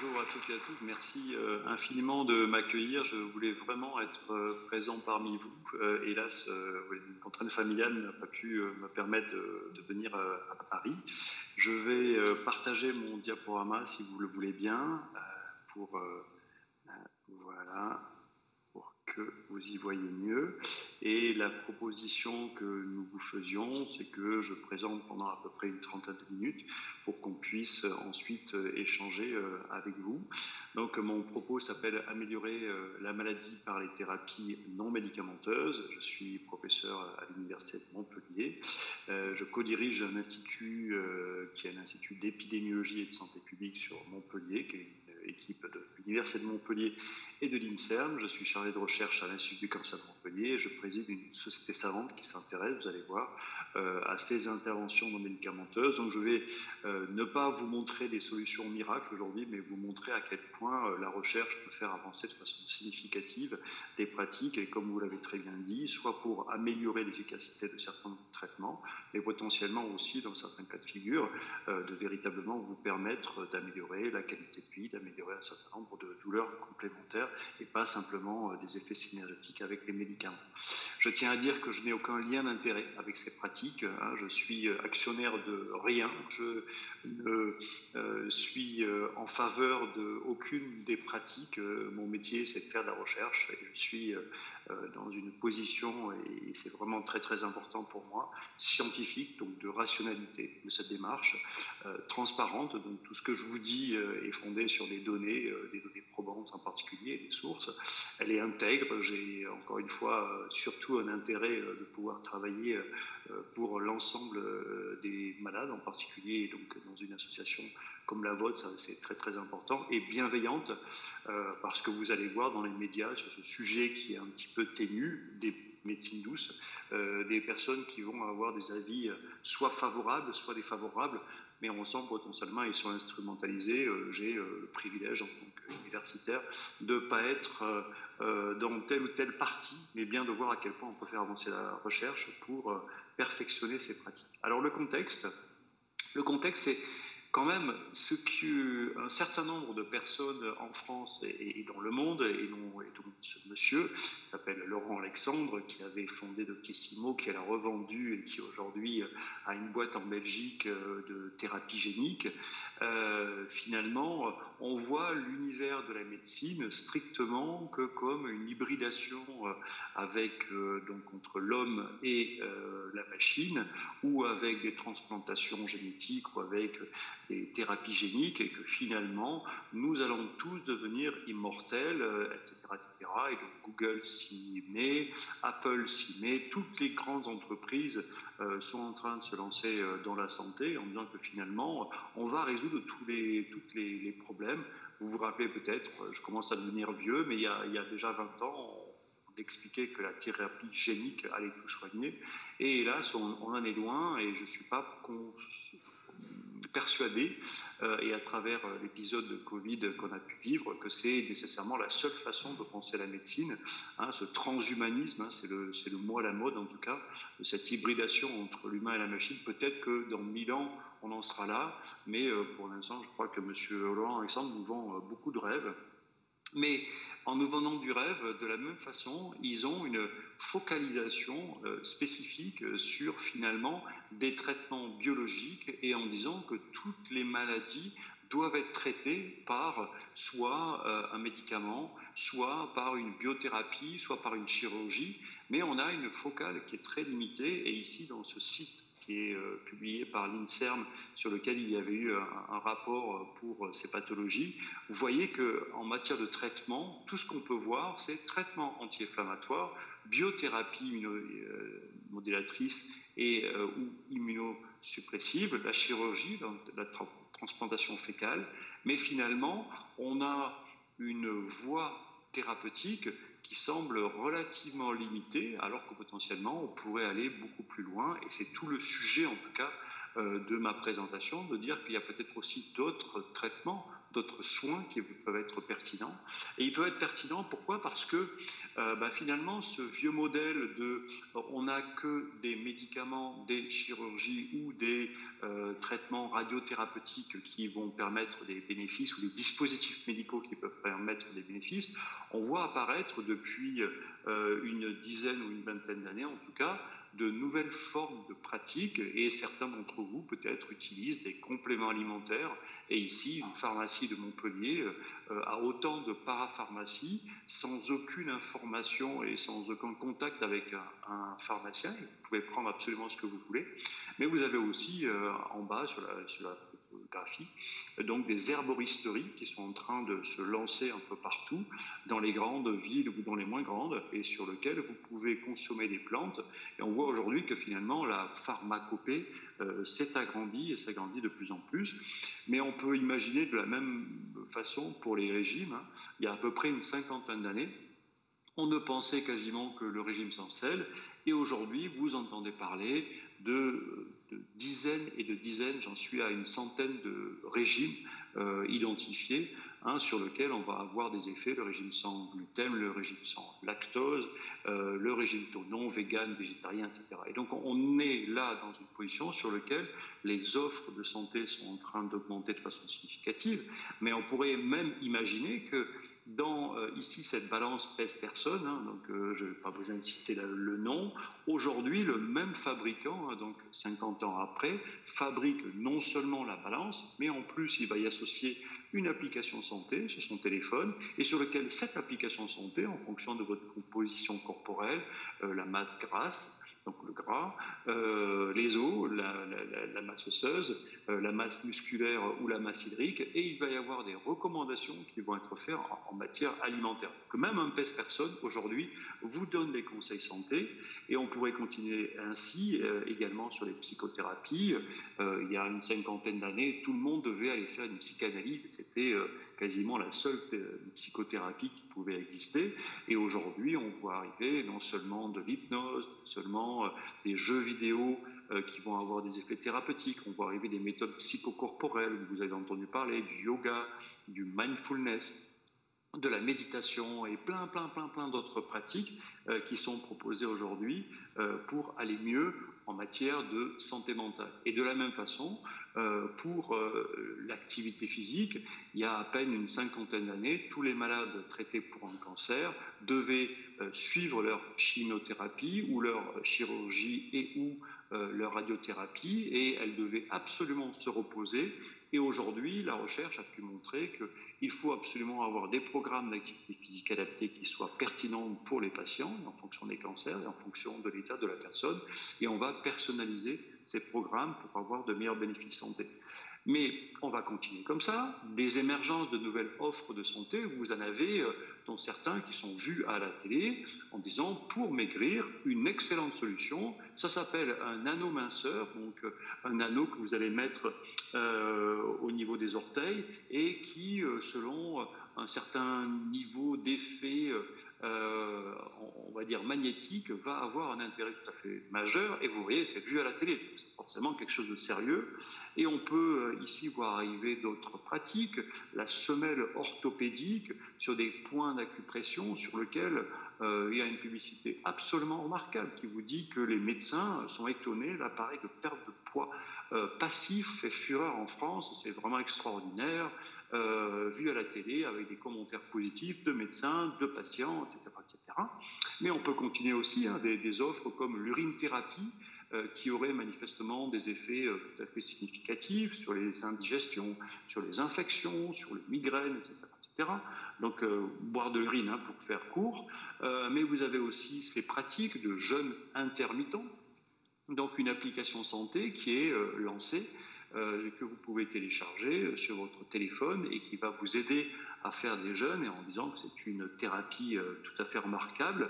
Bonjour à toutes et à tous. Merci euh, infiniment de m'accueillir. Je voulais vraiment être euh, présent parmi vous. Euh, hélas, une contrainte familiale n'a pas pu me permettre de, de venir à Paris. Je vais partager mon diaporama si vous le voulez bien pour voilà que vous y voyez mieux. Et la proposition que nous vous faisions, c'est que je présente pendant à peu près une trentaine de minutes pour qu'on puisse ensuite échanger euh, avec vous. Donc mon propos s'appelle Améliorer euh, la maladie par les thérapies non médicamenteuses. Je suis professeur à l'Université de Montpellier. Euh, je co-dirige un institut qui est un institut d'épidémiologie et de santé publique sur Montpellier, qui est équipe de l'Université de Montpellier et de l'INSERM. Je suis chargé de recherche à l'Institut du cancer de Montpellier et je préside une société savante qui s'intéresse, vous allez voir, à ces interventions non médicamenteuses. Donc je vais euh, ne pas vous montrer des solutions miracles aujourd'hui, mais vous montrer à quel point euh, la recherche peut faire avancer de façon significative des pratiques et comme vous l'avez très bien dit, soit pour améliorer l'efficacité de certains traitements, mais potentiellement aussi, dans certains cas de figure, de véritablement vous permettre d'améliorer la qualité de vie, d'améliorer un certain nombre de douleurs complémentaires et pas simplement euh, des effets synergétiques avec les médicaments. Je tiens à dire que je n'ai aucun lien d'intérêt avec ces pratiques. Hein. Je suis euh, actionnaire de rien. Je ne euh, suis en faveur d'aucune des pratiques. Mon métier, c'est de faire de la recherche et je suis euh, dans une position, et c'est vraiment très très important pour moi, scientifique, donc de rationalité de cette démarche, euh, transparente, donc tout ce que je vous dis euh, est fondé sur des données, des données probantes en particulier, des sources, elle est intègre, j'ai encore une fois surtout un intérêt de pouvoir travailler pour l'ensemble des malades, en particulier donc dans une association comme la vôtre, c'est très très important, et bienveillante, euh, parce que vous allez voir dans les médias sur ce sujet qui est un petit peu ténu, des médecines douces, euh, des personnes qui vont avoir des avis euh, soit favorables, soit défavorables, mais on sent potentiellement ils sont instrumentalisés. J'ai le privilège en tant qu'universitaire de ne pas être dans telle ou telle partie, mais bien de voir à quel point on peut faire avancer la recherche pour perfectionner ces pratiques. Alors le contexte, le contexte c'est quand même ce qu'un certain nombre de personnes en France et, dans le monde, et dont, ce monsieur s'appelle Laurent Alexandre, qui avait fondé Doctissimo, qui a revendu et qui aujourd'hui a une boîte en Belgique euh, de thérapie génique, euh, finalement, on voit l'univers de la médecine strictement que comme une hybridation euh, avec donc entre l'homme et la machine, ou avec des transplantations génétiques, ou avec des thérapies géniques et que finalement, nous allons tous devenir immortels, etc., euh, etc. Et donc Google s'y met, Apple s'y met, toutes les grandes entreprises euh, sont en train de se lancer euh, dans la santé en disant que finalement, on va résoudre tous les, tous les, problèmes. Vous vous rappelez peut-être, je commence à devenir vieux, mais il y a, il y a déjà 20 ans, on expliquait que la thérapie génique allait tout soigner. Et hélas, on, on en est loin et je ne suis pas persuadé, euh, et à travers euh, l'épisode de Covid qu'on a pu vivre, que c'est nécessairement la seule façon de penser la médecine. Hein, ce transhumanisme, hein, c'est le, le, mot à la mode en tout cas, cette hybridation entre l'humain et la machine. Peut-être que dans mille ans, on en sera là, mais euh, pour l'instant, je crois que M. Laurent Alexandre nous vend beaucoup de rêves. Mais en nous vendant du rêve, de la même façon, ils ont une focalisation euh, spécifique sur finalement des traitements biologiques et en disant que toutes les maladies doivent être traitées par soit euh, un médicament, soit par une biothérapie, soit par une chirurgie, mais on a une focale qui est très limitée et ici dans ce site qui est euh, publié par l'INSERM, sur lequel il y avait eu un, rapport euh, pour euh, ces pathologies, vous voyez qu'en matière de traitement, tout ce qu'on peut voir, c'est traitement anti-inflammatoire, biothérapie modélatrice et ou immunosuppressive, la chirurgie, la transplantation fécale, mais finalement, on a une voie thérapeutique qui semble relativement limité, alors que potentiellement on pourrait aller beaucoup plus loin. Et c'est tout le sujet, en tout cas, de ma présentation, de dire qu'il y a peut-être aussi d'autres traitements d'autres soins qui peuvent être pertinents. Et ils peuvent être pertinents, pourquoi? Parce que euh, bah, finalement, ce vieux modèle de euh, on n'a que des médicaments, des chirurgies ou des euh, traitements radiothérapeutiques qui vont permettre des bénéfices ou des dispositifs médicaux qui peuvent permettre des bénéfices, on voit apparaître depuis une dizaine ou une vingtaine d'années en tout cas, de nouvelles formes de pratiques et certains d'entre vous peut-être utilisent des compléments alimentaires. Et ici, une pharmacie de Montpellier euh, a autant de parapharmacie sans aucune information et sans aucun contact avec un, pharmacien. Vous pouvez prendre absolument ce que vous voulez. Mais vous avez aussi euh, en bas sur la donc des herboristeries qui sont en train de se lancer un peu partout dans les grandes villes ou dans les moins grandes et sur lesquelles vous pouvez consommer des plantes. Et on voit aujourd'hui que finalement la pharmacopée euh, s'est agrandie et s'agrandit de plus en plus. Mais on peut imaginer de la même façon pour les régimes. Hein. Il y a à peu près une cinquantaine d'années, on ne pensait quasiment que le régime sans sel. Et aujourd'hui, vous entendez parler de, dizaines et de dizaines, j'en suis à une centaine de régimes euh, identifiés Hein, sur lesquels on va avoir des effets, le régime sans gluten, le régime sans lactose, euh, le régime non vegan, végétarien, etc. Et donc on est là dans une position sur laquelle les offres de santé sont en train d'augmenter de façon significative, mais on pourrait même imaginer que dans euh, ici cette balance pèse personne, hein, donc euh, je n'ai pas besoin de citer le nom. Aujourd'hui, le même fabricant, hein, donc 50 ans après, fabrique non seulement la balance, mais en plus il va y associer une application santé sur son téléphone et sur lequel cette application santé, en fonction de votre composition corporelle, euh, la masse grasse, donc le gras, euh, les os, la, masse osseuse, euh, la masse musculaire ou la masse hydrique, et il va y avoir des recommandations qui vont être faites en, matière alimentaire. Que même un PES personne aujourd'hui vous donne des conseils santé, et on pourrait continuer ainsi euh, également sur les psychothérapies. il y a une cinquantaine d'années, tout le monde devait aller faire une psychanalyse, et c'était quasiment la seule psychothérapie qui pouvait exister. Et aujourd'hui, on voit arriver non seulement de l'hypnose, seulement euh, des jeux vidéo euh, qui vont avoir des effets thérapeutiques, on voit arriver des méthodes psychocorporelles, vous avez entendu parler, du yoga, du mindfulness, de la méditation et plein, plein, plein, plein d'autres pratiques euh, qui sont proposées aujourd'hui pour aller mieux en matière de santé mentale. Et de la même façon, pour euh, l'activité physique. Il y a à peine une cinquantaine d'années, tous les malades traités pour un cancer devaient euh, suivre leur chimiothérapie ou leur chirurgie et ou leur radiothérapie et elles devaient absolument se reposer. Et aujourd'hui, la recherche a pu montrer qu'il faut absolument avoir des programmes d'activité physique adaptés qui soient pertinents pour les patients en fonction des cancers et en fonction de l'état de la personne. Et on va personnaliser ces programmes pour avoir de meilleurs bénéfices santé. Mais on va continuer comme ça. Des émergences de nouvelles offres de santé, vous en avez, euh, dont certains qui sont vus à la télé en disant pour maigrir, une excellente solution. Ça s'appelle un anneau minceur, donc euh, un anneau que vous allez mettre euh, au niveau des orteils et qui, selon un certain niveau d'effet euh, on va dire magnétique, va avoir un intérêt tout à fait majeur. Et vous voyez, c'est vu à la télé, c'est forcément quelque chose de sérieux. Et on peut euh, ici voir arriver d'autres pratiques, la semelle orthopédique sur des points d'acupression sur lesquels euh, il y a une publicité absolument remarquable qui vous dit que les médecins sont étonnés, l'appareil de perte de poids passif fait fureur en France, c'est vraiment extraordinaire. Euh, vu à la télé avec des commentaires positifs de médecins, de patients, etc. etc. Mais on peut continuer aussi hein, des, offres comme l'urine-thérapie euh, qui aurait manifestement des effets euh, tout à fait significatifs sur les indigestions, sur les infections, sur les migraines, etc. Donc boire de l'urine hein, pour faire court. mais vous avez aussi ces pratiques de jeûne intermittent, donc une application santé qui est lancée euh, que vous pouvez télécharger euh, sur votre téléphone et qui va vous aider à faire des jeûnes et en disant que c'est une thérapie euh, tout à fait remarquable.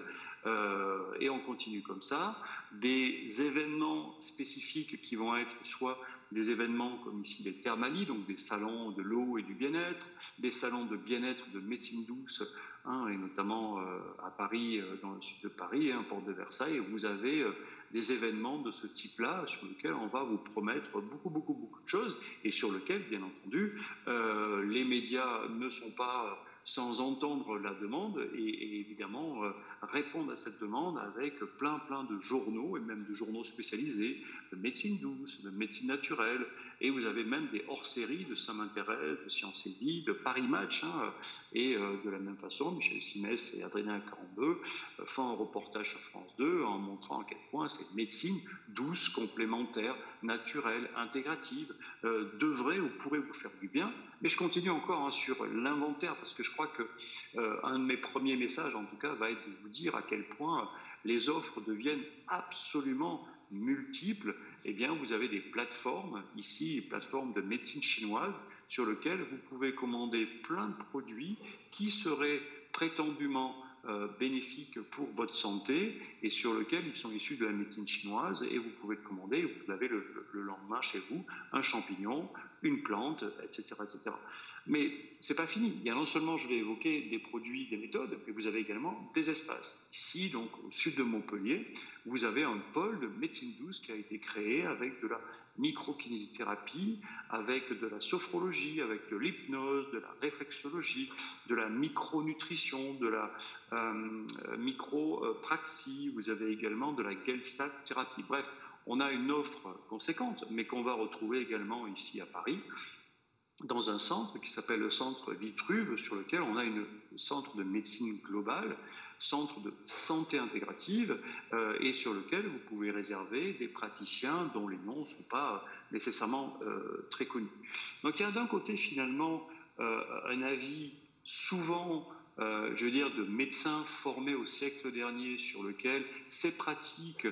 et on continue comme ça. Des événements spécifiques qui vont être soit des événements comme ici les thermalies, donc des salons de l'eau et du bien-être, des salons de bien-être de médecine douce, hein, et notamment à Paris, dans le sud de Paris, hein, porte de Versailles, où vous avez des événements de ce type-là sur lesquels on va vous promettre beaucoup, beaucoup, beaucoup de choses et sur lesquels, bien entendu, euh, les médias ne sont pas sans entendre la demande et, évidemment euh, répondre à cette demande avec plein plein de journaux et même de journaux spécialisés de médecine douce, de médecine naturelle et vous avez même des hors-séries de m'intéresse, de Science et Vie, de Paris Match hein, et euh, de la même façon Michel Simès et Adrien Carambeu euh, font un reportage sur France 2 en montrant à quel point cette médecine douce, complémentaire, naturelle, intégrative devrait ou pourrait vous faire du bien. Mais je continue encore hein, sur l'inventaire parce que je crois que euh, un de mes premiers messages, en tout cas, va être de vous dire à quel point les offres deviennent absolument multiples. Eh bien, vous avez des plateformes, ici, plateformes de médecine chinoise, sur lesquelles vous pouvez commander plein de produits qui seraient prétendument euh, bénéfiques pour votre santé et sur lesquels ils sont issus de la médecine chinoise et vous pouvez le commander, vous avez le, le lendemain chez vous un champignon, une plante, etc. etc. Mais ce n'est pas fini. Il y a non seulement, je vais évoquer des produits, des méthodes, mais vous avez également des espaces. Ici, donc au sud de Montpellier, vous avez un pôle de médecine douce qui a été créé avec de la microkinésithérapie, avec de la sophrologie, avec de l'hypnose, de la réflexologie, de la micronutrition, de la euh, micropraxie. Vous avez également de la Gestalt thérapie. Bref, on a une offre conséquente, mais qu'on va retrouver également ici à Paris dans un centre qui s'appelle le centre Vitruve, sur lequel on a un centre de médecine globale, centre de santé intégrative, euh, et sur lequel vous pouvez réserver des praticiens dont les noms ne sont pas nécessairement euh, très connus. Donc il y a d'un côté finalement euh, un avis souvent je veux dire, de médecins formés au siècle dernier sur lequel ces pratiques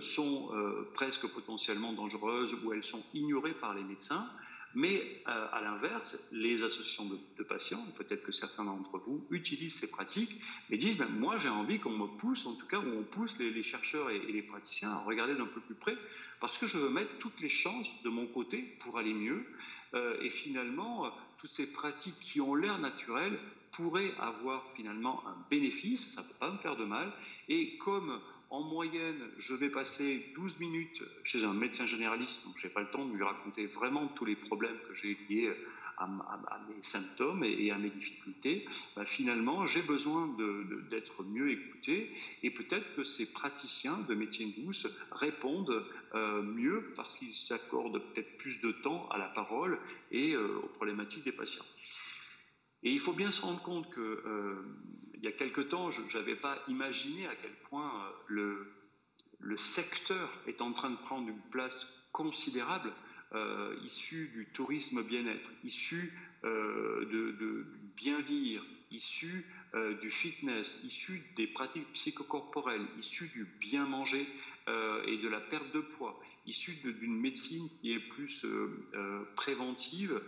sont presque potentiellement dangereuses ou elles sont ignorées par les médecins. Mais euh, à l'inverse, les associations de, patients, peut-être que certains d'entre vous utilisent ces pratiques, mais disent ben, moi j'ai envie qu'on me pousse, en tout cas où on pousse les, chercheurs et, les praticiens à regarder d'un peu plus près, parce que je veux mettre toutes les chances de mon côté pour aller mieux. Euh, et finalement, euh, toutes ces pratiques qui ont l'air naturelles pourraient avoir finalement un bénéfice, ça ne peut pas me faire de mal. Et comme en moyenne, je vais passer 12 minutes chez un médecin généraliste, donc je n'ai pas le temps de lui raconter vraiment tous les problèmes que j'ai liés à, mes symptômes et, à mes difficultés. Bah, finalement, j'ai besoin d'être mieux écouté et peut-être que ces praticiens de médecine douce répondent euh, mieux parce qu'ils s'accordent peut-être plus de temps à la parole et euh, aux problématiques des patients. Et il faut bien se rendre compte que euh, il y a quelque temps, je n'avais pas imaginé à quel point euh, le, secteur est en train de prendre une place considérable, euh, issu du tourisme bien-être, issu euh, de, de, bien vivre, issu euh, du fitness, issu des pratiques psychocorporelles, issu du bien manger et de la perte de poids, issu d'une médecine qui est plus préventive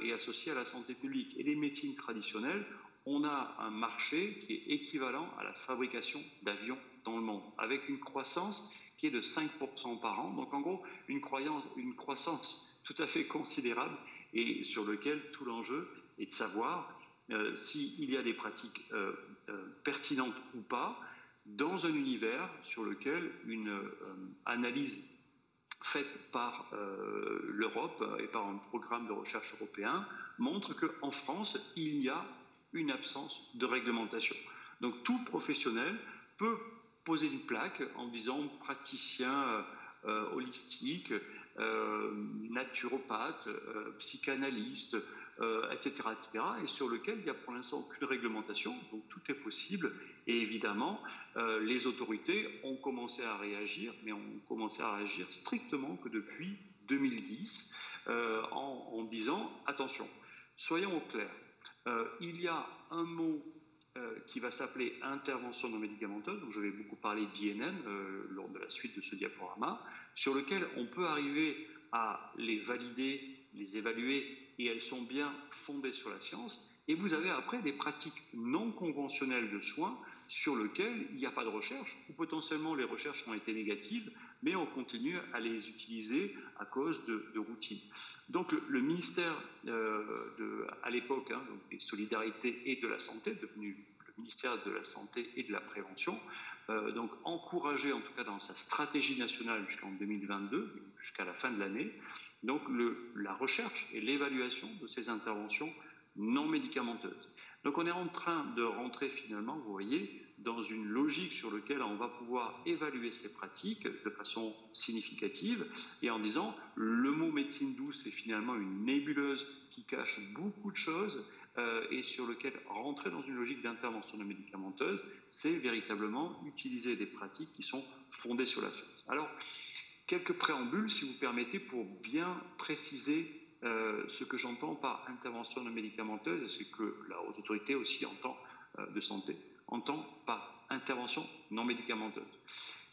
et associée à la santé publique. Et les médecines traditionnelles on a un marché qui est équivalent à la fabrication d'avions dans le monde, avec une croissance qui est de 5% par an. Donc en gros, une, croissance tout à fait considérable et sur lequel tout l'enjeu est de savoir euh, s'il y a des pratiques euh, euh, pertinentes ou pas dans un univers sur lequel une analyse faite par l'Europe et par un programme de recherche européen montre qu'en France, il y a une absence de réglementation. Donc tout professionnel peut poser une plaque en disant praticien euh, euh, holistique, euh, naturopathe, psychanalyste, etc., etc., et sur lequel il n'y a pour l'instant aucune réglementation, donc tout est possible. Et évidemment, les autorités ont commencé à réagir, mais ont commencé à réagir strictement que depuis 2010, en, en disant attention, soyons au clair, euh, il y a un mot euh, qui va s'appeler intervention non médicamenteuse, donc je vais beaucoup parler d'INM euh, lors de la suite de ce diaporama, sur lequel on peut arriver à les valider, les évaluer, et elles sont bien fondées sur la science. Et vous avez après des pratiques non conventionnelles de soins sur lesquelles il n'y a pas de recherche, ou potentiellement les recherches ont été négatives, mais on continue à les utiliser à cause de, de routine. Donc le, ministère euh, à l'époque hein, des solidarités et de la santé, devenu le ministère de la Santé et de la Prévention, donc encourager en tout cas dans sa stratégie nationale jusqu'en 2022, jusqu'à la fin de l'année, donc la recherche et l'évaluation de ces interventions non médicamenteuses. Donc on est en train de rentrer finalement, vous voyez, dans une logique sur laquelle on va pouvoir évaluer ces pratiques de façon significative et en disant le mot médecine douce est finalement une nébuleuse qui cache beaucoup de choses euh, et sur lequel rentrer dans une logique d'intervention non médicamenteuse, c'est véritablement utiliser des pratiques qui sont fondées sur la science. Alors, quelques préambules, si vous permettez, pour bien préciser euh, ce que j'entends par intervention non médicamenteuse et ce que la haute autorité aussi entend euh, de santé entend par intervention non médicamenteuse.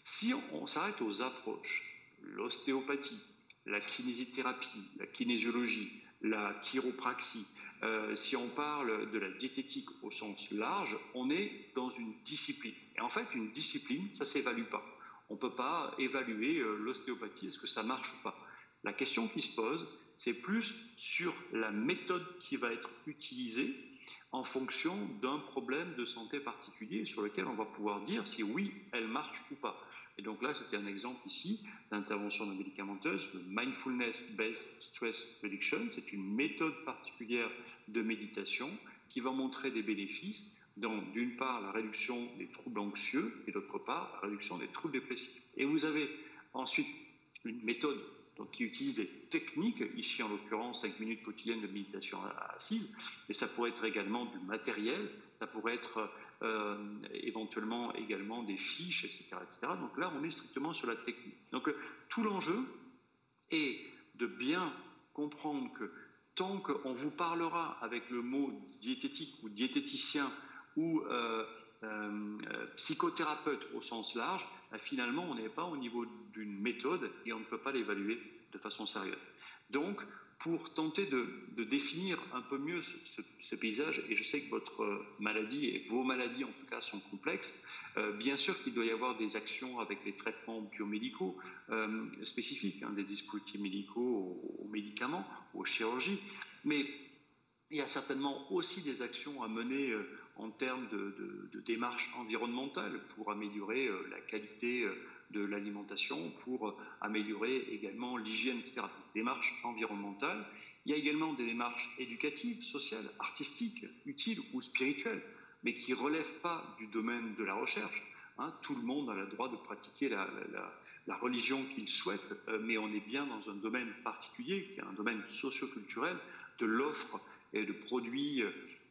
Si on, s'arrête aux approches, l'ostéopathie, la kinésithérapie, la kinésiologie, la chiropraxie, euh, si on parle de la diététique au sens large, on est dans une discipline. Et en fait, une discipline, ça ne s'évalue pas. On ne peut pas évaluer l'ostéopathie, est-ce que ça marche ou pas. La question qui se pose, c'est plus sur la méthode qui va être utilisée en fonction d'un problème de santé particulier sur lequel on va pouvoir dire si oui, elle marche ou pas. Et donc là, c'était un exemple ici d'intervention non médicamenteuse, le Mindfulness-Based Stress Reduction. C'est une méthode particulière de méditation qui va montrer des bénéfices dans, d'une part, la réduction des troubles anxieux et d'autre part, la réduction des troubles dépressifs. Et vous avez ensuite une méthode qui utilise des techniques, ici en l'occurrence 5 minutes quotidiennes de méditation assise, mais ça pourrait être également du matériel, ça pourrait être euh, éventuellement également des fiches, etc., etc. Donc là, on est strictement sur la technique. Donc euh, tout l'enjeu est de bien comprendre que tant qu'on vous parlera avec le mot diététique ou diététicien ou euh, psychothérapeute au sens large, finalement, on n'est pas au niveau d'une méthode et on ne peut pas l'évaluer de façon sérieuse. Donc, pour tenter de, définir un peu mieux ce, paysage, et je sais que votre maladie et vos maladies en tout cas sont complexes, euh, bien sûr qu'il doit y avoir des actions avec les traitements biomédicaux euh, spécifiques, hein, des dispositifs médicaux aux, aux, médicaments, aux chirurgies, mais il y a certainement aussi des actions à mener en termes de, démarches environnementales pour améliorer euh, la qualité euh, de l'alimentation, pour euh, améliorer également l'hygiène, etc. Démarches environnementales. Il y a également des démarches éducatives, sociales, artistiques, utiles ou spirituelles, mais qui ne relèvent pas du domaine de la recherche. Hein. tout le monde a le droit de pratiquer la, religion qu'il souhaite, mais on est bien dans un domaine particulier, qui est un domaine socioculturel, de l'offre et de produits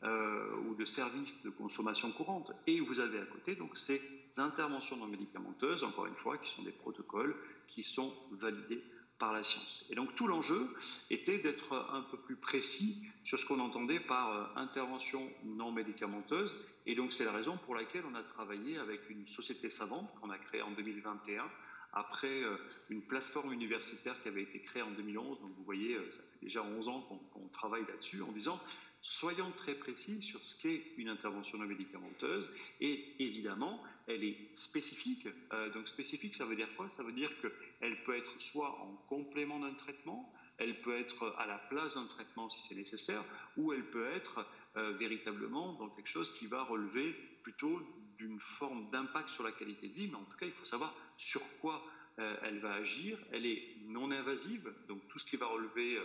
euh, ou de services de consommation courante. Et vous avez à côté donc ces interventions non médicamenteuses, encore une fois, qui sont des protocoles qui sont validés par la science. Et donc tout l'enjeu était d'être un peu plus précis sur ce qu'on entendait par euh, intervention non médicamenteuse. Et donc c'est la raison pour laquelle on a travaillé avec une société savante qu'on a créée en 2021 après euh, une plateforme universitaire qui avait été créée en 2011. Donc vous voyez, ça fait déjà 11 ans qu'on travaille là-dessus en disant Soyons très précis sur ce qu'est une intervention non médicamenteuse et évidemment, elle est spécifique. Euh, donc spécifique, ça veut dire quoi? Ça veut dire qu'elle peut être soit en complément d'un traitement, elle peut être à la place d'un traitement si c'est nécessaire, ou elle peut être euh, véritablement dans quelque chose qui va relever plutôt d'une forme d'impact sur la qualité de vie, mais en tout cas, il faut savoir sur quoi euh, elle va agir. Elle est non invasive, donc tout ce qui va relever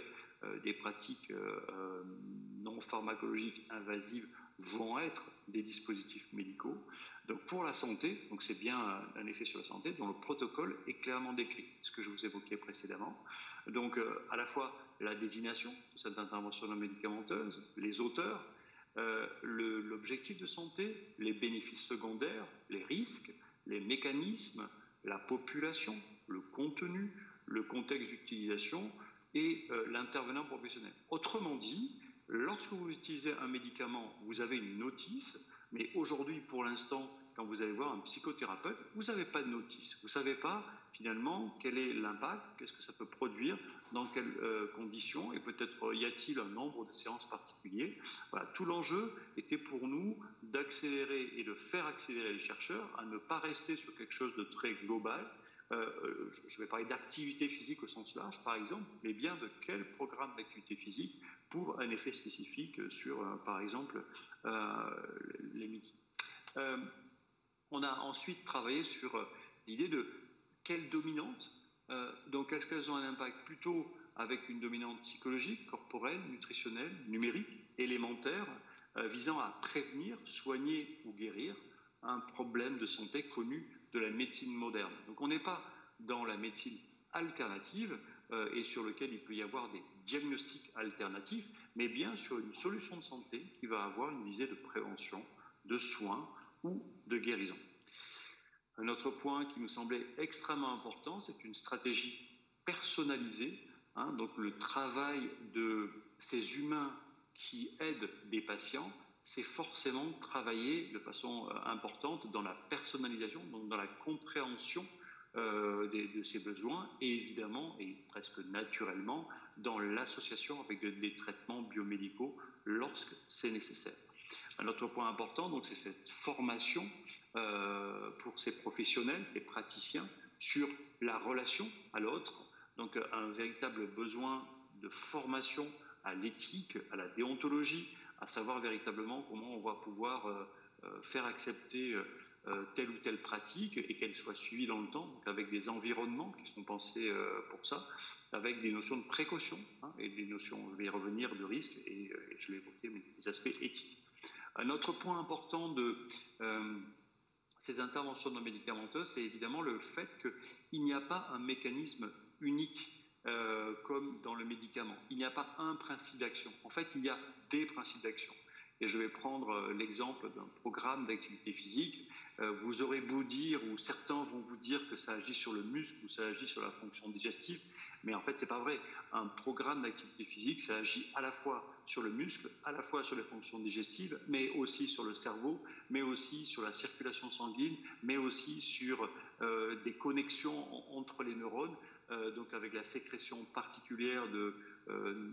des pratiques non pharmacologiques invasives vont être des dispositifs médicaux. Donc pour la santé, donc c'est bien un effet sur la santé dont le protocole est clairement décrit, ce que je vous évoquais précédemment. Donc euh, à la fois la désignation de cette intervention non médicamenteuse, les auteurs, euh, l'objectif de santé, les bénéfices secondaires, les risques, les mécanismes, la population, le contenu, le contexte d'utilisation et euh, l'intervenant professionnel. Autrement dit, Lorsque vous utilisez un médicament, vous avez une notice, mais aujourd'hui, pour l'instant, quand vous allez voir un psychothérapeute, vous n'avez pas de notice. Vous ne savez pas finalement quel est l'impact, qu'est-ce que ça peut produire, dans quelles euh, conditions, et peut-être y a-t-il un nombre de séances particuliers. Voilà, tout l'enjeu était pour nous d'accélérer et de faire accélérer les chercheurs à ne pas rester sur quelque chose de très global, euh, euh, je vais parler d'activité physique au sens large, par exemple, mais bien de quel programme d'activité physique pour un effet spécifique sur, euh, par exemple, les on a ensuite travaillé sur l'idée de quelle dominante, donc est-ce qu'elles ont un impact plutôt avec une dominante psychologique, corporelle, nutritionnelle, numérique, élémentaire, visant à prévenir, soigner ou guérir un problème de santé connu de la médecine moderne. Donc on n'est pas dans la médecine alternative euh, et sur lequel il peut y avoir des diagnostics alternatifs, mais bien sur une solution de santé qui va avoir une visée de prévention, de soins ou de guérison. Un autre point qui nous semblait extrêmement important, c'est une stratégie personnalisée, hein, donc le travail de ces humains qui aident des patients c'est forcément travailler de façon euh, importante dans la personnalisation, donc dans la compréhension euh, de ses besoins et évidemment et presque naturellement dans l'association avec des traitements biomédicaux lorsque c'est nécessaire. Un autre point important, donc, c'est cette formation euh, pour ces professionnels, ces praticiens, sur la relation à l'autre. Donc, un véritable besoin de formation à l'éthique, à la déontologie, à savoir véritablement comment on va pouvoir euh, euh, faire accepter euh, telle ou telle pratique et qu'elle soit suivie dans le temps, avec des environnements qui sont pensés pour ça, avec des notions de précaution hein, et des notions, je vais y revenir, de risque et, je vais évoquer des aspects éthiques. Un autre point important de ces interventions non médicamenteuses, c'est évidemment le fait qu'il n'y a pas un mécanisme unique euh, comme dans le médicament. Il n'y a pas un principe d'action. En fait, il y a des principes d'action. Et je vais prendre euh, l'exemple d'un programme d'activité physique. Euh, vous aurez beau dire, ou certains vont vous dire que ça agit sur le muscle ou ça agit sur la fonction digestive, mais en fait, c'est pas vrai. Un programme d'activité physique, ça agit à la fois sur le muscle, à la fois sur les fonctions digestives, mais aussi sur le cerveau, mais aussi sur la circulation sanguine, mais aussi sur des connexions entre les neurones. Euh, donc avec la sécrétion particulière de euh,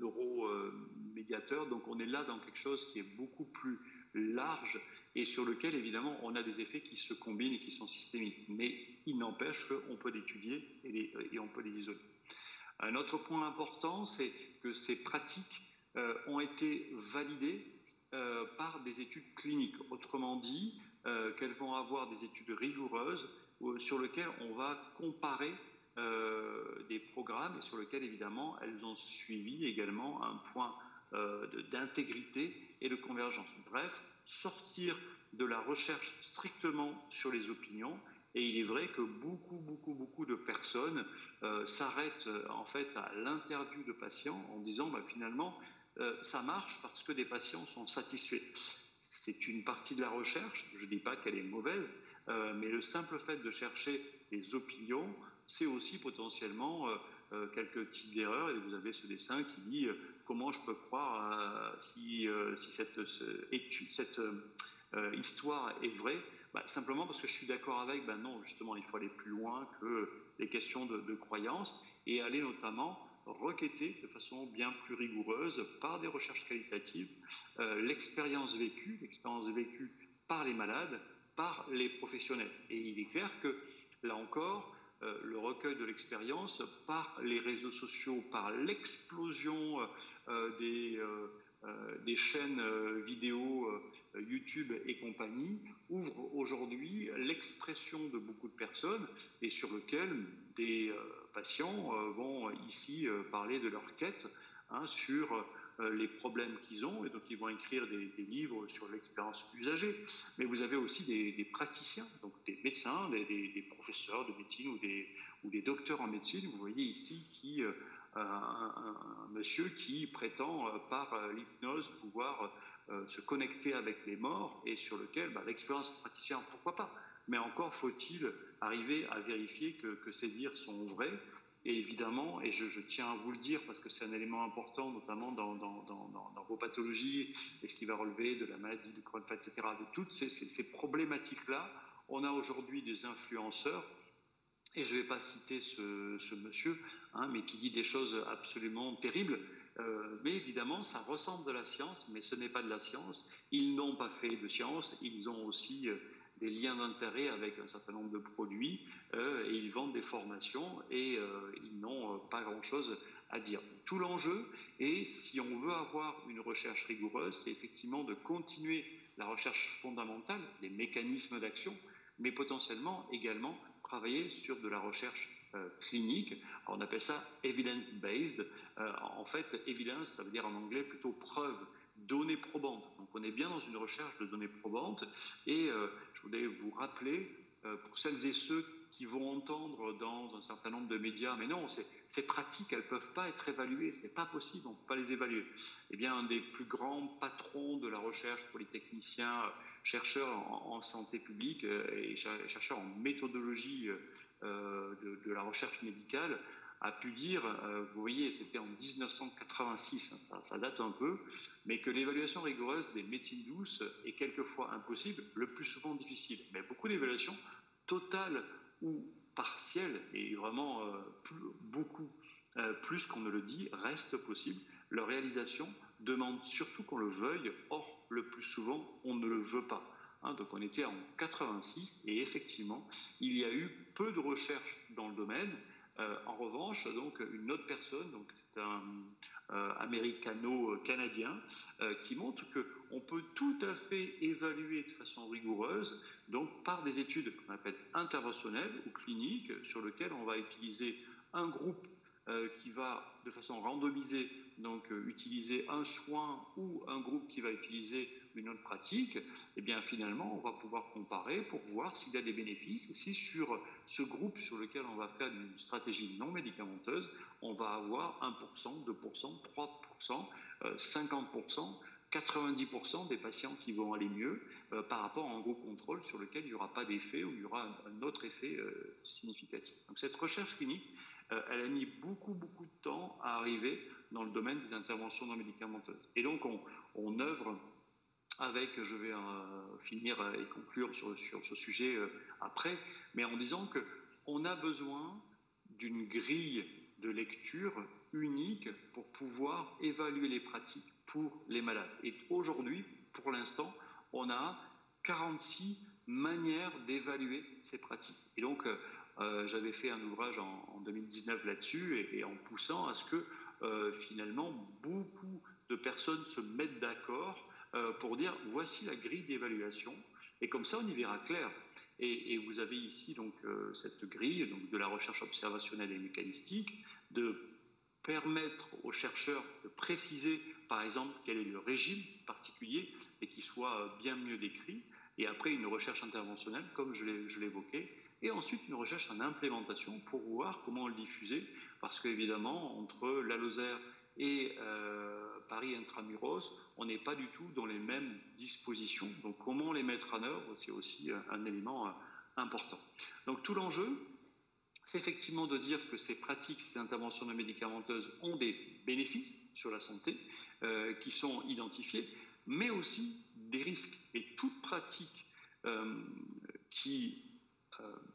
neuromédiateurs. donc on est là dans quelque chose qui est beaucoup plus large et sur lequel évidemment on a des effets qui se combinent et qui sont systémiques. Mais il n'empêche qu'on peut l'étudier et, et, on peut les isoler. Un autre point important, c'est que ces pratiques euh, ont été validées par des études cliniques. Autrement dit, qu'elles vont avoir des études rigoureuses sur lesquelles on va comparer euh, des programmes et sur lesquels, évidemment, elles ont suivi également un point euh, d'intégrité et de convergence. Bref, sortir de la recherche strictement sur les opinions. Et il est vrai que beaucoup, beaucoup, beaucoup de personnes euh, s'arrêtent en fait à l'interview de patients en disant bah, finalement ça marche parce que des patients sont satisfaits. C'est une partie de la recherche, je ne dis pas qu'elle est mauvaise, mais le simple fait de chercher les opinions c'est aussi potentiellement euh, euh, quelques types d'erreurs. Et vous avez ce dessin qui dit euh, comment je peux croire si, si, cette, cette histoire est vraie. Bah, simplement parce que je suis d'accord avec, ben non, justement, il faut aller plus loin que les questions de, de croyance et aller notamment requêter de façon bien plus rigoureuse par des recherches qualitatives l'expérience vécue, l'expérience vécue par les malades, par les professionnels. Et il est clair que, là encore, euh, le recueil de l'expérience par les réseaux sociaux, par l'explosion euh, des, euh, des, chaînes vidéo YouTube et compagnie, ouvre aujourd'hui l'expression de beaucoup de personnes et sur lequel des patients vont ici parler de leur quête hein, sur les problèmes qu'ils ont, et donc ils vont écrire des, livres sur l'expérience usagée. Mais vous avez aussi des, praticiens, donc des médecins, des, professeurs de médecine ou des, ou des docteurs en médecine. Vous voyez ici qui, euh, un, monsieur qui prétend euh, par l'hypnose pouvoir se connecter avec les morts et sur lequel bah, l'expérience praticien, pourquoi pas? Mais encore faut-il arriver à vérifier que, que ces dires sont vrais et évidemment, et je, tiens à vous le dire parce que c'est un élément important, notamment dans, vos pathologies et ce qui va relever de la maladie de Crohn, etc., de toutes ces, problématiques-là, on a aujourd'hui des influenceurs, et je ne vais pas citer ce, monsieur, hein, mais qui dit des choses absolument terribles. Euh, mais évidemment, ça ressemble de la science, mais ce n'est pas de la science. Ils n'ont pas fait de science, ils ont aussi euh, des liens d'intérêt avec un certain nombre de produits euh, et ils vendent des formations et euh, ils n'ont euh, pas grand-chose à dire. Tout l'enjeu, et si on veut avoir une recherche rigoureuse, c'est effectivement de continuer la recherche fondamentale, les mécanismes d'action, mais potentiellement également travailler sur de la recherche clinique. on appelle ça evidence-based. En fait, evidence, ça veut dire en anglais plutôt preuve, données probantes. Donc on est bien dans une recherche de données probantes. Et euh, je voulais vous rappeler, pour celles et ceux qui vont entendre dans un certain nombre de médias, mais non, ces pratiques, elles ne peuvent pas être évaluées, ce n'est pas possible, on ne peut pas les évaluer. Eh bien, un des plus grands patrons de la recherche, polytechnicien, chercheur en, santé publique et chercheur en méthodologie euh, de, la recherche médicale a pu dire, euh, vous voyez, c'était en 1986, hein, ça, date un peu, mais que l'évaluation rigoureuse des médecines douces est quelquefois impossible, le plus souvent difficile. Mais beaucoup d'évaluations totales ou partielles, et vraiment euh, beaucoup plus qu'on ne le dit, restent possibles. Leur réalisation demande surtout qu'on le veuille, or le plus souvent on ne le veut pas. Hein, donc on était en 86 et effectivement, il y a eu peu de recherches dans le domaine. Euh, en revanche, donc une autre personne, donc c'est un euh, américano-canadien, euh, qui montre qu'on peut tout à fait évaluer de façon rigoureuse, donc par des études qu'on appelle interventionnelles ou cliniques, sur lesquelles on va utiliser un groupe qui va de façon randomisée donc utiliser un soin ou un groupe qui va utiliser une autre pratique, eh bien finalement, on va pouvoir comparer pour voir s'il y a des bénéfices si sur ce groupe sur lequel on va faire une stratégie non médicamenteuse, on va avoir 1%, 2%, 3%, 50%. 90% des patients qui vont aller mieux euh, par rapport à un groupe contrôle sur lequel il n'y aura pas d'effet ou il y aura un, autre effet euh, significatif. Donc cette recherche clinique, euh, elle a mis beaucoup, beaucoup de temps à arriver dans le domaine des interventions non médicamenteuses. Et donc on, on œuvre avec, je vais euh, finir et conclure sur, ce sujet euh, après, mais en disant qu'on a besoin d'une grille de lecture unique pour pouvoir évaluer les pratiques pour les malades. Et aujourd'hui, pour l'instant, on a 46 manières d'évaluer ces pratiques. Et donc, euh, j'avais fait un ouvrage en, 2019 là-dessus et, en poussant à ce que finalement beaucoup de personnes se mettent d'accord euh, pour dire voici la grille d'évaluation. Et comme ça, on y verra clair. Et, vous avez ici donc euh, cette grille donc, de la recherche observationnelle et mécanistique, de permettre aux chercheurs de préciser, par exemple, quel est le régime particulier et qui soit euh, bien mieux décrit. Et après, une recherche interventionnelle, comme je l'évoquais, et ensuite une recherche en implémentation pour voir comment le diffuser, parce qu'évidemment, entre la Lozère et Paris intramuros, on n'est pas du tout dans les mêmes dispositions. Donc comment les mettre en œuvre, c'est aussi un, élément euh, important. Donc tout l'enjeu, c'est effectivement de dire que ces pratiques, ces interventions non médicamenteuses ont des bénéfices sur la santé euh, qui sont identifiés, mais aussi des risques. Et toute pratique qui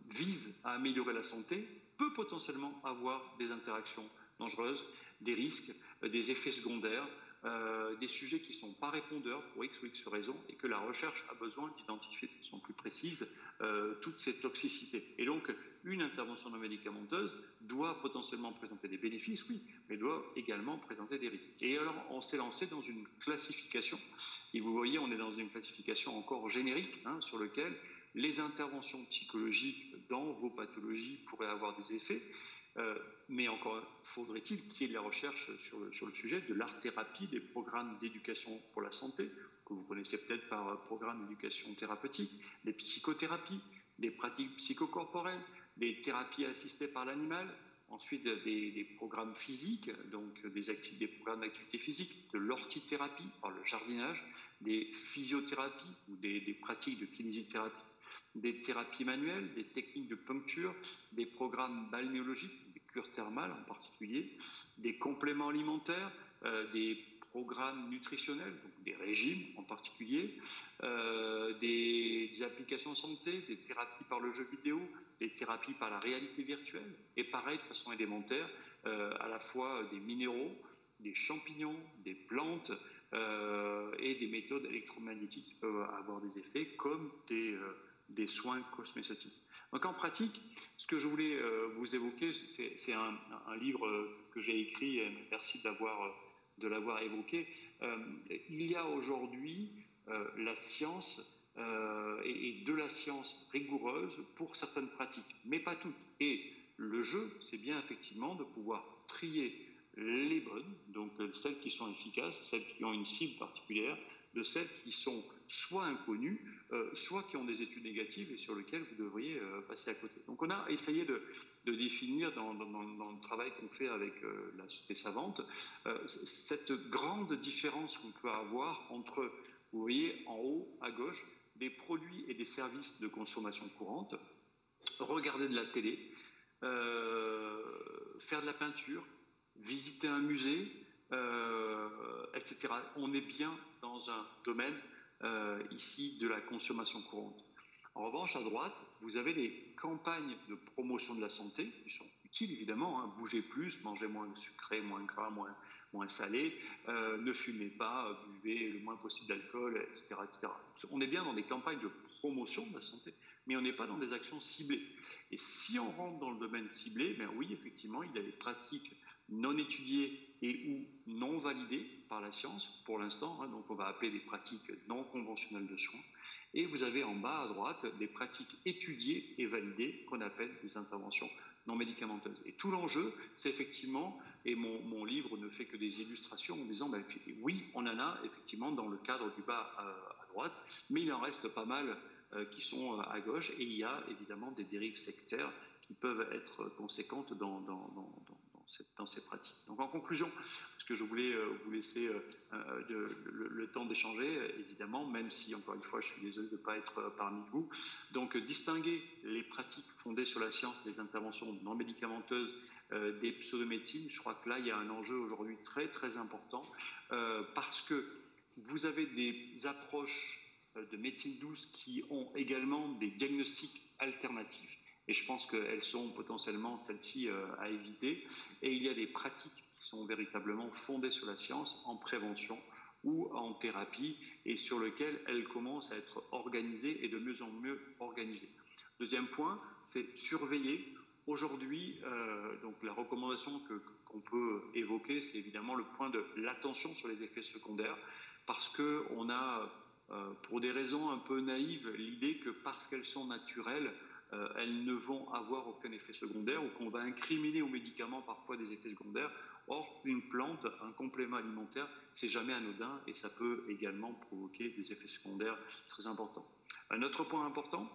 vise à améliorer la santé peut potentiellement avoir des interactions dangereuses des risques, euh, des effets secondaires, euh, des sujets qui ne sont pas répondeurs pour X ou X raisons et que la recherche a besoin d'identifier de façon plus précise euh, toutes ces toxicités. Et donc, une intervention non médicamenteuse doit potentiellement présenter des bénéfices, oui, mais doit également présenter des risques. Et alors, on s'est lancé dans une classification, et vous voyez, on est dans une classification encore générique, hein, sur lequel les interventions psychologiques dans vos pathologies pourraient avoir des effets, euh, mais encore faudrait-il qu'il y ait de la recherche sur le, sujet de l'art-thérapie, des programmes d'éducation pour la santé, que vous connaissez peut-être par programme d'éducation thérapeutique, des psychothérapies, des pratiques psychocorporelles, des thérapies assistées par l'animal, ensuite des, programmes physiques, donc des, programmes d'activité physique, de l'ortithérapie par le jardinage, des physiothérapies ou des, pratiques de kinésithérapie des thérapies manuelles, des techniques de puncture, des programmes balnéologiques, thermales en particulier, des compléments alimentaires, euh, des programmes nutritionnels, donc des régimes en particulier, euh, des, applications santé, des thérapies par le jeu vidéo, des thérapies par la réalité virtuelle, et pareil de façon élémentaire, euh, à la fois des minéraux, des champignons, des plantes et des méthodes électromagnétiques peuvent avoir des effets comme des des soins cosmétiques. Donc en pratique, ce que je voulais euh, vous évoquer, c'est un, livre euh, que j'ai écrit, et merci de l'avoir évoqué. Euh, il y a aujourd'hui la science et, de la science rigoureuse pour certaines pratiques, mais pas toutes. Et le jeu, c'est bien effectivement de pouvoir trier les bonnes, donc celles qui sont efficaces, celles qui ont une cible particulière, de celles qui sont soit inconnues, euh, soit qui ont des études négatives et sur lesquelles vous devriez euh, passer à côté. Donc on a essayé de, définir dans, le travail qu'on fait avec euh, la société savante cette grande différence qu'on peut avoir entre, vous voyez en haut à gauche, des produits et des services de consommation courante, regarder de la télé, faire de la peinture, visiter un musée, etc. On est bien dans un domaine euh, ici de la consommation courante. En revanche, à droite, vous avez des campagnes de promotion de la santé qui sont utiles évidemment. Hein. bougez plus, mangez moins sucré, moins gras, moins, moins salé, euh, ne fumez pas, buvez le moins possible d'alcool, etc., etc. On est bien dans des campagnes de promotion de la santé, mais on n'est pas dans des actions ciblées. Et si on rentre dans le domaine ciblé, ben oui, effectivement, il y a des pratiques non étudiées et ou non validées par la science pour l'instant, hein, donc on va appeler des pratiques non conventionnelles de soins. Et vous avez en bas à droite des pratiques étudiées et validées qu'on appelle des interventions non médicamenteuses. Et tout l'enjeu, c'est effectivement, et mon, livre ne fait que des illustrations en disant, ben, oui, on en a effectivement dans le cadre du bas à, droite, mais il en reste pas mal euh, qui sont à gauche, et il y a évidemment des dérives sectaires qui peuvent être conséquentes dans, dans, dans, dans ces pratiques. Donc en conclusion, parce que je voulais euh, vous laisser euh, euh, le, temps d'échanger, évidemment, même si, encore une fois, je suis désolé de ne pas être parmi vous. Donc distinguer les pratiques fondées sur la science, des interventions non médicamenteuses, des pseudomédecines, je crois que là, il y a un enjeu aujourd'hui très, très important, parce que vous avez des approches de médecine douce qui ont également des diagnostics alternatifs. Et je pense qu'elles sont potentiellement celles-ci euh, à éviter. Et il y a des pratiques qui sont véritablement fondées sur la science en prévention ou en thérapie et sur lesquelles elles commencent à être organisées et de mieux en mieux organisées. Deuxième point, c'est surveiller. Aujourd'hui, euh, donc la recommandation qu'on peut évoquer, c'est évidemment le point de l'attention sur les effets secondaires, parce qu'on a, euh, pour des raisons un peu naïves, l'idée que parce qu'elles sont naturelles, euh, elles ne vont avoir aucun effet secondaire ou qu'on va incriminer aux médicaments parfois des effets secondaires. Or, une plante, un complément alimentaire, c'est jamais anodin et ça peut également provoquer des effets secondaires très importants. Un autre point important,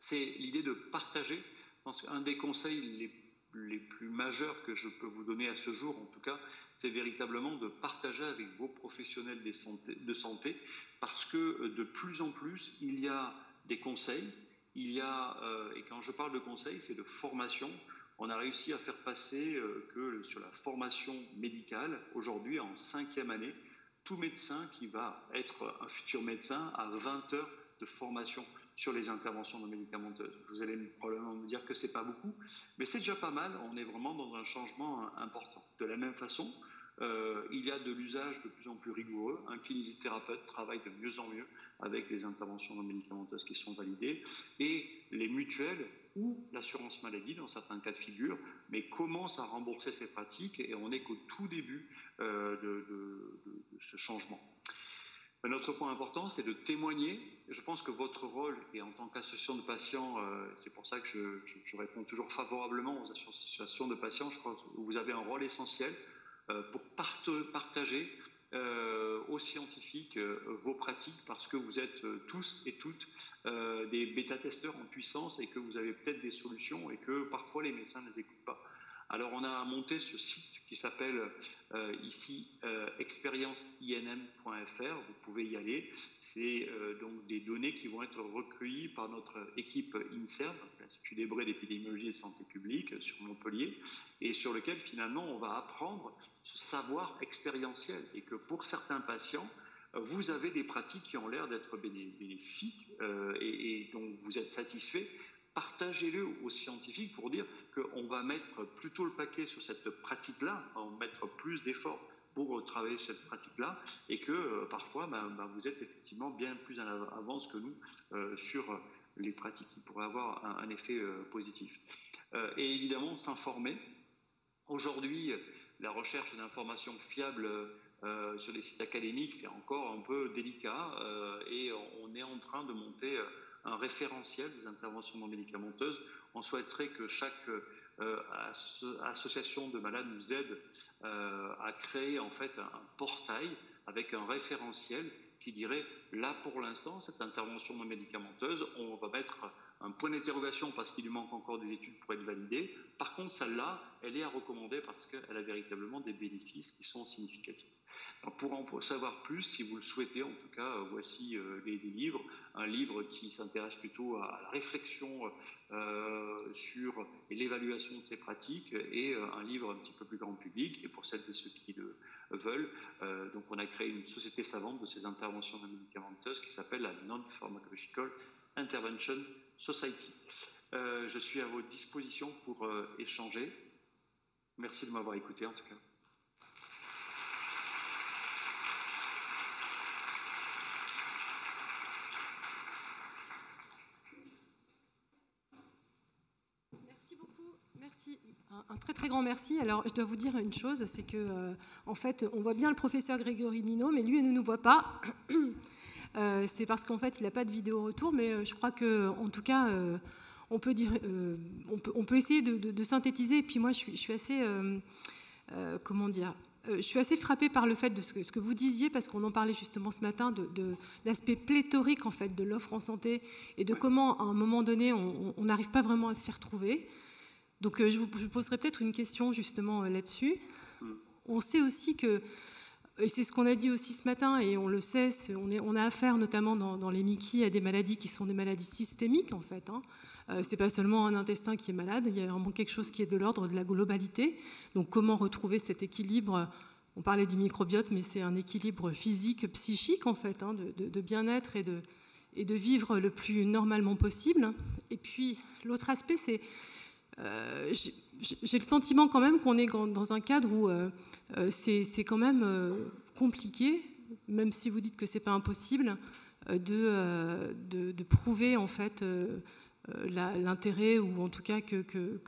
c'est l'idée de partager. Je pense qu'un des conseils les, plus majeurs que je peux vous donner à ce jour, en tout cas, c'est véritablement de partager avec vos professionnels de santé, parce que euh, de plus en plus, il y a des conseils, il y a, euh, et quand je parle de conseil, c'est de formation. On a réussi à faire passer euh, que sur la formation médicale, aujourd'hui en cinquième année, tout médecin qui va être un futur médecin a 20 heures de formation sur les interventions non médicamenteuses. Vous allez probablement me dire que c'est pas beaucoup, mais c'est déjà pas mal. On est vraiment dans un changement important. De la même façon, euh, il y a de l'usage de plus en plus rigoureux. Un kinésithérapeute travaille de mieux en mieux avec les interventions non médicamenteuses qui sont validées, et les mutuelles ou l'assurance maladie dans certains cas de figure, mais commencent à rembourser ces pratiques et on n'est qu'au tout début euh, de, ce changement. Un autre point important, c'est de témoigner. Je pense que votre rôle, et en tant qu'association de patients, euh, c'est pour ça que je, réponds toujours favorablement aux associations de patients, je crois que vous avez un rôle essentiel pour partager euh, aux scientifiques euh, vos pratiques parce que vous êtes euh, tous et toutes des bêta-testeurs en puissance et que vous avez peut-être des solutions et que parfois les médecins ne les écoutent pas. Alors on a monté ce site qui s'appelle ici expérienceINM.fr, vous pouvez y aller. C'est donc des données qui vont être recueillies par notre équipe INSERM, l'Institut d'Hébreu d'épidémiologie et santé publique sur Montpellier, et sur lequel finalement on va apprendre ce savoir expérientiel et que pour certains patients, euh, vous avez des pratiques qui ont l'air d'être bénéfiques euh, et, dont vous êtes satisfait, partagez-le aux scientifiques pour dire qu'on va mettre plutôt le paquet sur cette pratique-là, va mettre plus d'efforts pour travailler cette pratique-là et que euh, parfois ben, ben, vous êtes effectivement bien plus en avance que nous sur les pratiques qui pourraient avoir un, effet positif. et évidemment, s'informer. Aujourd'hui, la recherche d'informations fiables sur les sites académiques, c'est encore un peu délicat et on est en train de monter un référentiel des interventions non médicamenteuses. On souhaiterait que chaque association de malades nous aide à créer en fait un portail avec un référentiel qui dirait là pour l'instant, cette intervention non médicamenteuse, on va mettre un point d'interrogation parce qu'il lui manque encore des études pour être validée. Par contre, celle-là, elle est à recommander parce qu'elle a véritablement des bénéfices qui sont significatifs. Pour en savoir plus, si vous le souhaitez, en tout cas, euh, voici euh, les, livres. Un livre qui s'intéresse plutôt à, la réflexion euh, sur l'évaluation de ces pratiques et un livre un petit peu plus grand public. Et pour celles et ceux qui le veulent, donc on a créé une société savante de ces interventions médicamenteuses qui s'appelle la Non-Pharmacological Intervention Society. je suis à votre disposition pour échanger. Merci de m'avoir écouté en tout cas. Un, très très grand merci. Alors je dois vous dire une chose, c'est que euh, en fait on voit bien le professeur Grégory Nino, mais lui il ne nous voit pas. Euh, c'est parce qu'en fait il n'a pas de vidéo retour, mais euh, je crois que en tout cas on peut dire, on peut, on peut essayer de, synthétiser. Et puis moi je suis, je suis assez, comment dire, je suis assez frappée par le fait de ce que, ce que vous disiez, parce qu'on en parlait justement ce matin, de, l'aspect pléthorique en fait de l'offre en santé et de comment à un moment donné on n'arrive pas vraiment à s'y retrouver. Donc euh, je vous, poserai peut-être une question justement euh, là-dessus. On sait aussi que, et c'est ce qu'on a dit aussi ce matin, et on le sait, on, est, on a affaire notamment dans, les Mickey à des maladies qui sont des maladies systémiques en fait. Hein. Euh, c'est pas seulement un intestin qui est malade, il y a vraiment quelque chose qui est de l'ordre de la globalité. Donc comment retrouver cet équilibre? On parlait du microbiote, mais c'est un équilibre physique, psychique en fait, hein, de, bien-être et de, et de vivre le plus normalement possible. Et puis l'autre aspect, c'est euh, j'ai le sentiment quand même qu'on est dans un cadre où euh, euh, c'est quand même compliqué, même si vous dites que c'est pas impossible, de, de, prouver en fait l'intérêt ou en tout cas que, que,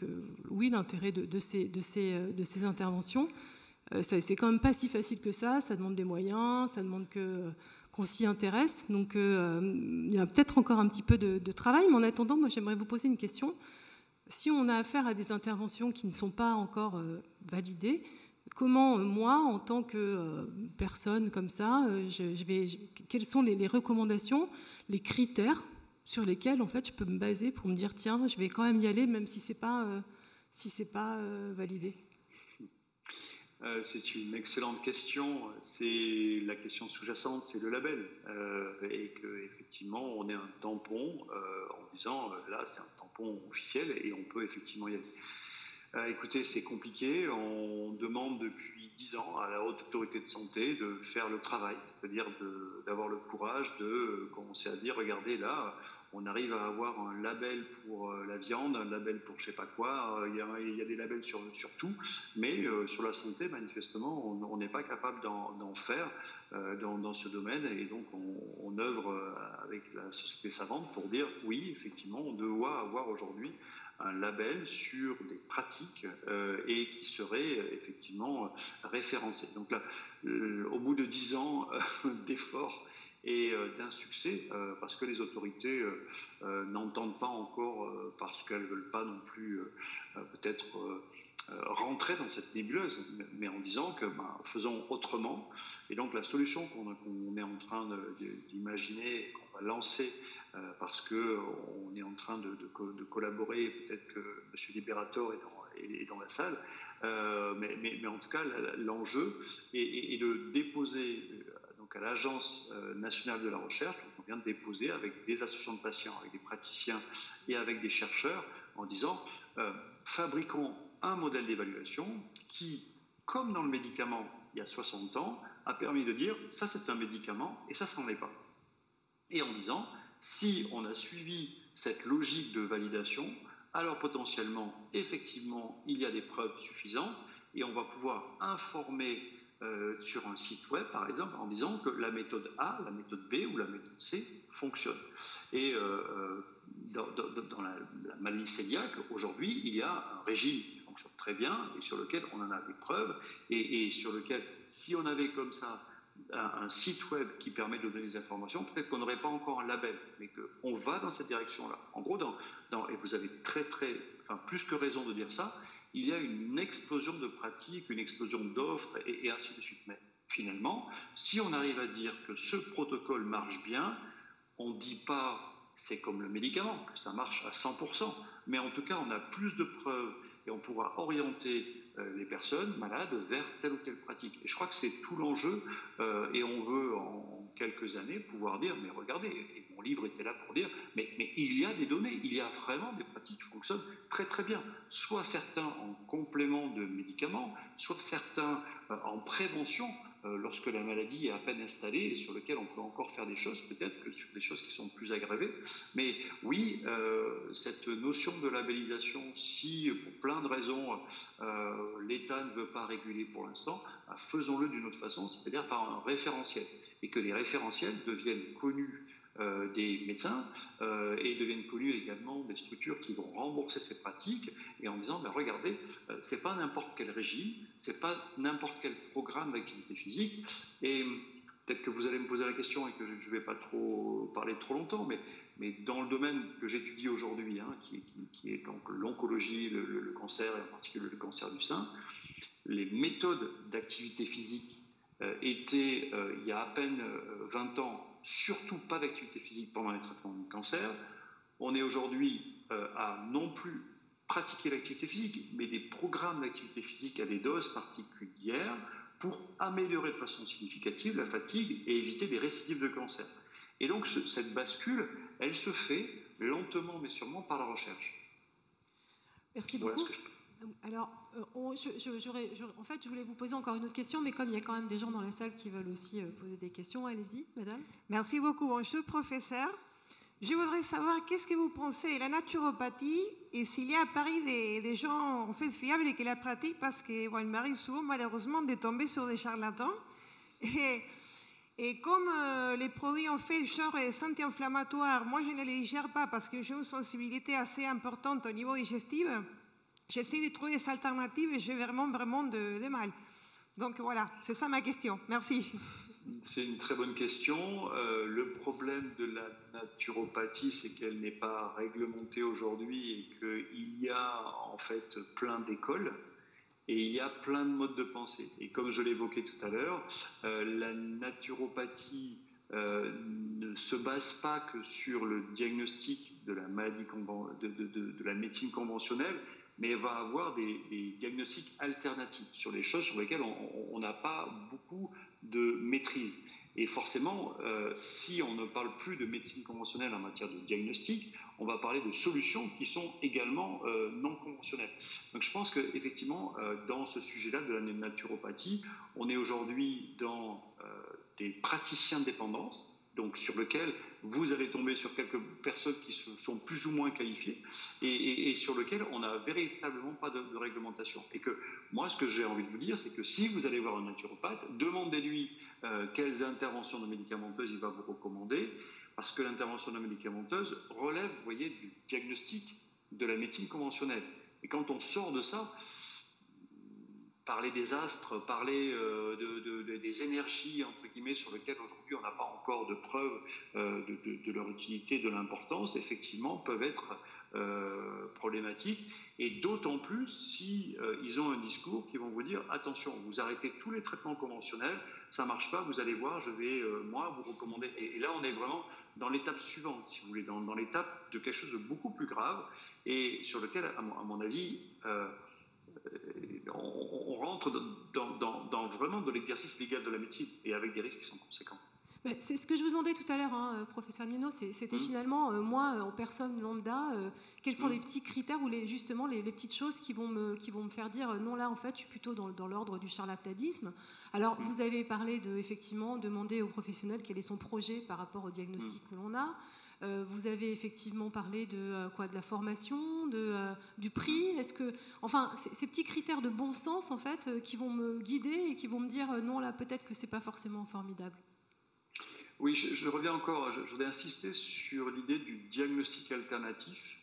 oui l'intérêt de, ces, de, ces, de ces interventions. c'est quand même pas si facile que ça. Ça demande des moyens, ça demande que qu'on s'y intéresse. Donc il y a peut-être encore un petit peu de, de, travail, mais en attendant, moi j'aimerais vous poser une question si on a affaire à des interventions qui ne sont pas encore euh, validées, comment euh, moi, en tant que euh, personne comme ça, quelles sont les, recommandations, les critères sur lesquels en fait je peux me baser pour me dire tiens, je vais quand même y aller même si c'est pas si c'est pas validé? C'est une excellente question. C'est la question sous-jacente, c'est le label, et que effectivement on est un tampon en disant là c'est un officiel et on peut effectivement y aller. Euh, écoutez, c'est compliqué. On demande depuis dix ans à la haute autorité de santé de faire le travail, c'est-à-dire d'avoir le courage de commencer à dire regardez là, on arrive à avoir un label pour euh, la viande, un label pour je sais pas quoi, euh, il y a, des labels sur, sur tout, mais sur la santé, manifestement, on n'est pas capable d'en faire dans, dans, ce domaine, et donc on, œuvre avec la société savante pour dire oui, effectivement, on doit avoir aujourd'hui un label sur des pratiques et qui serait effectivement référencé. Donc là, au bout de dix ans d'efforts et euh, d'un succès euh, parce que les autorités euh, n'entendent pas encore parce qu'elles ne veulent pas non plus peut-être rentrer dans cette nébuleuse, mais en disant que ben, faisons autrement. Et donc la solution qu'on est en train d'imaginer, qu'on va lancer, parce qu'on est en train de, collaborer, peut-être que M. Liberator est dans, la salle, mais, mais, en tout cas l'enjeu est, de déposer à l'Agence euh, nationale de la recherche, on vient de déposer avec des associations de patients, avec des praticiens et avec des chercheurs, en disant euh, fabriquons un modèle d'évaluation qui, comme dans le médicament il y a 60 ans, a permis de dire ça c'est un médicament et ça ça n'en est pas. Et en disant si on a suivi cette logique de validation, alors potentiellement, effectivement, il y a des preuves suffisantes et on va pouvoir informer euh, sur un site web, par exemple, en disant que la méthode A, la méthode B ou la méthode C fonctionne. Et euh, euh, dans, la, maladie cœliaque, aujourd'hui, il y a un régime, très bien et sur lequel on en a des preuves et, sur lequel, si on avait comme ça un, site web qui permet de donner des informations, peut-être qu'on n'aurait pas encore un label, mais qu'on va dans cette direction-là. En gros, dans, et vous avez très, très, enfin, plus que raison de dire ça, il y a une explosion de pratiques, une explosion d'offres et, et ainsi de suite. Mais finalement, si on arrive à dire que ce protocole marche bien, on ne dit pas c'est comme le médicament, que ça marche à 100%, mais en tout cas, on a plus de preuves et on pourra orienter euh, les personnes malades vers telle ou telle pratique. Et je crois que c'est tout l'enjeu, euh, et on veut en quelques années pouvoir dire, mais regardez, et mon livre était là pour dire, mais, mais il y a des données, il y a vraiment des pratiques qui fonctionnent très très bien, soit certains en complément de médicaments, soit certains euh, en prévention. Euh, lorsque la maladie est à peine installée et sur lequel on peut encore faire des choses, peut-être que sur des choses qui sont plus aggravées. Mais oui, euh, cette notion de labellisation, si pour plein de raisons euh, l'État ne veut pas réguler pour l'instant, bah, faisons-le d'une autre façon, c'est-à-dire par un référentiel, et que les référentiels deviennent connus euh, des médecins euh, et deviennent connus également des structures qui vont rembourser ces pratiques et en disant ben regardez, euh, c'est pas n'importe quel régime, c'est pas n'importe quel programme d'activité physique et peut-être que vous allez me poser la question et que je ne vais pas trop parler trop longtemps, mais, mais dans le domaine que j'étudie aujourd'hui, hein, qui, est donc l'oncologie, le, le, cancer et en particulier le cancer du sein, les méthodes d'activité physique étaient il y a à peine 20 ans surtout pas d'activité physique pendant les traitements du cancer. On est aujourd'hui euh, à non plus pratiquer l'activité physique, mais des programmes d'activité physique à des doses particulières pour améliorer de façon significative la fatigue et éviter des récidives de cancer. Et donc cette bascule, elle se fait lentement mais sûrement par la recherche. Merci beaucoup. Alors, euh, en fait, je voulais vous poser encore une autre question, mais comme il y a quand même des gens dans la salle qui veulent aussi euh, poser des questions, allez-y, madame. Merci beaucoup. Bonjour, professeur. Je voudrais savoir qu'est-ce que vous pensez de la naturopathie et s'il y a à Paris des, gens en fait fiables qui la pratiquent parce que bon, il m'arrive souvent malheureusement de tomber sur des charlatans. Et, et comme euh, les produits en fait genre anti-inflammatoires, moi je ne les digère pas parce que j'ai une sensibilité assez importante au niveau digestif. J'essaie de trouver des alternatives et j'ai vraiment, vraiment de, mal. Donc voilà, c'est ça ma question. Merci. C'est une très bonne question. Euh, le problème de la naturopathie, c'est qu'elle n'est pas réglementée aujourd'hui et qu'il y a en fait plein d'écoles et il y a plein de modes de pensée. Et comme je l'évoquais tout à l'heure, euh, la naturopathie euh, ne se base pas que sur le diagnostic de la maladie de, de la médecine conventionnelle, mais va avoir des, diagnostics alternatifs sur les choses sur lesquelles on n'a pas beaucoup de maîtrise. Et forcément, euh, si on ne parle plus de médecine conventionnelle en matière de diagnostic, on va parler de solutions qui sont également euh, non conventionnelles. Donc je pense qu'effectivement, euh, dans ce sujet-là de la naturopathie, on est aujourd'hui dans des praticiens de dépendance, donc sur lequel vous allez tomber sur quelques personnes qui sont plus ou moins qualifiées et, sur lequel on n'a véritablement pas de, réglementation. Et que moi, ce que j'ai envie de vous dire, c'est que si vous allez voir un naturopathe, demandez-lui euh, quelles interventions de médicamenteuses il va vous recommander, parce que l'intervention de médicamenteuse relève, vous voyez, du diagnostic de la médecine conventionnelle. Et quand on sort de ça, parler des astres, parler euh, de, des énergies, entre guillemets, sur lesquelles aujourd'hui on n'a pas encore de preuves euh, de, leur utilité, de l'importance, effectivement, peuvent être euh, problématiques. Et d'autant plus si ils ont un discours qui vont vous dire attention, vous arrêtez tous les traitements conventionnels, ça marche pas, vous allez voir, je vais moi vous recommander. Et, là, on est vraiment dans l'étape suivante, si vous voulez, dans l'étape de quelque chose de beaucoup plus grave et sur lequel, à mon, avis, on, rentre dans, vraiment de l'exercice légal de la médecine et avec des risques qui sont conséquents. C'est ce que je vous demandais tout à l'heure, hein, euh, professeur Nino. C'était mmh. finalement, euh, moi, en personne lambda, euh, quels sont mmh. les petits critères ou les, justement les, petites choses qui vont, me, qui vont me faire dire non, là, en fait, je suis plutôt dans, l'ordre du charlatanisme. Alors, mmh. vous avez parlé de, effectivement, demander au professionnel quel est son projet par rapport au diagnostic que l'on a. Euh, vous avez effectivement parlé de euh, quoi, de la formation, de, euh, du prix. Est-ce que, enfin, ces petits critères de bon sens en fait, qui vont me guider et qui vont me dire non là, peut-être que c'est pas forcément formidable? Oui, je, reviens encore. Je, voudrais insister sur l'idée du diagnostic alternatif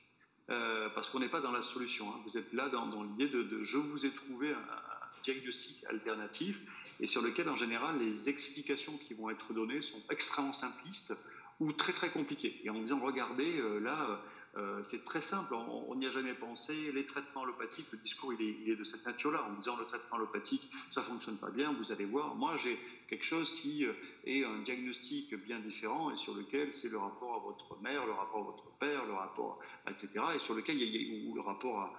parce qu'on n'est pas dans la solution. Hein. Vous êtes là dans, l'idée de, je vous ai trouvé un, diagnostic alternatif et sur lequel, en général, les explications qui vont être données sont extrêmement simplistes ou très très compliquées. Et en disant, regardez, là, euh, c'est très simple, on n'y a jamais pensé. Les traitements allopathiques, le discours il est, de cette nature-là, en disant le traitement allopathique, ça fonctionne pas bien, vous allez voir. Moi, j'ai quelque chose qui euh, est un diagnostic bien différent et sur lequel c'est le rapport à votre mère, le rapport à votre père, le rapport, etc. Et sur lequel il y a, ou le rapport à,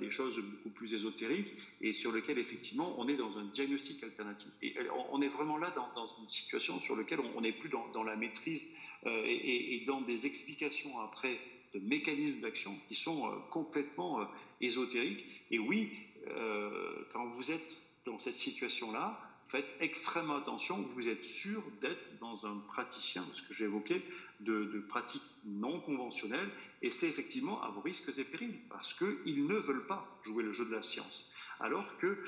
des choses beaucoup plus ésotériques et sur lequel effectivement on est dans un diagnostic alternatif. Et on est vraiment là dans, une situation sur laquelle on n'est plus dans, la maîtrise euh, et, dans des explications après de mécanismes d'action qui sont euh, complètement euh, ésotériques. Et oui, euh, quand vous êtes dans cette situation-là, faites extrêmement attention, vous êtes sûr d'être dans un praticien, ce que j'ai évoqué, de, de pratiques non conventionnelles, et c'est effectivement à vos risques et périls, parce qu'ils ne veulent pas jouer le jeu de la science. Alors que,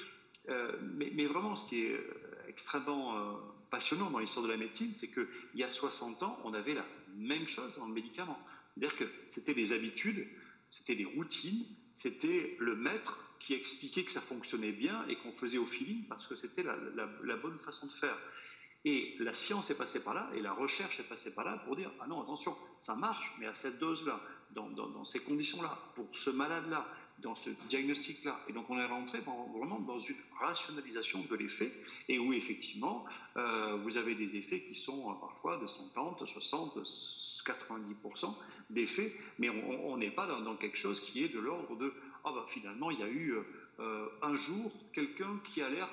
mais, mais, vraiment, ce qui est extrêmement passionnant dans l'histoire de la médecine, c'est qu'il y a 60 ans, on avait la même chose dans le médicament. C'est-à-dire que c'était des habitudes, c'était des routines, c'était le maître qui expliquait que ça fonctionnait bien et qu'on faisait au feeling parce que c'était la, bonne façon de faire. Et la science est passée par là et la recherche est passée par là pour dire ah non attention ça marche mais à cette dose là dans, ces conditions là pour ce malade là dans ce diagnostic-là. Et donc on est rentré vraiment dans une rationalisation de l'effet, et où effectivement, euh, vous avez des effets qui sont euh, parfois de 50, 60, 90% d'effets, mais on n'est pas dans, quelque chose qui est de l'ordre de « Ah ben finalement, il y a eu euh, un jour quelqu'un qui a l'air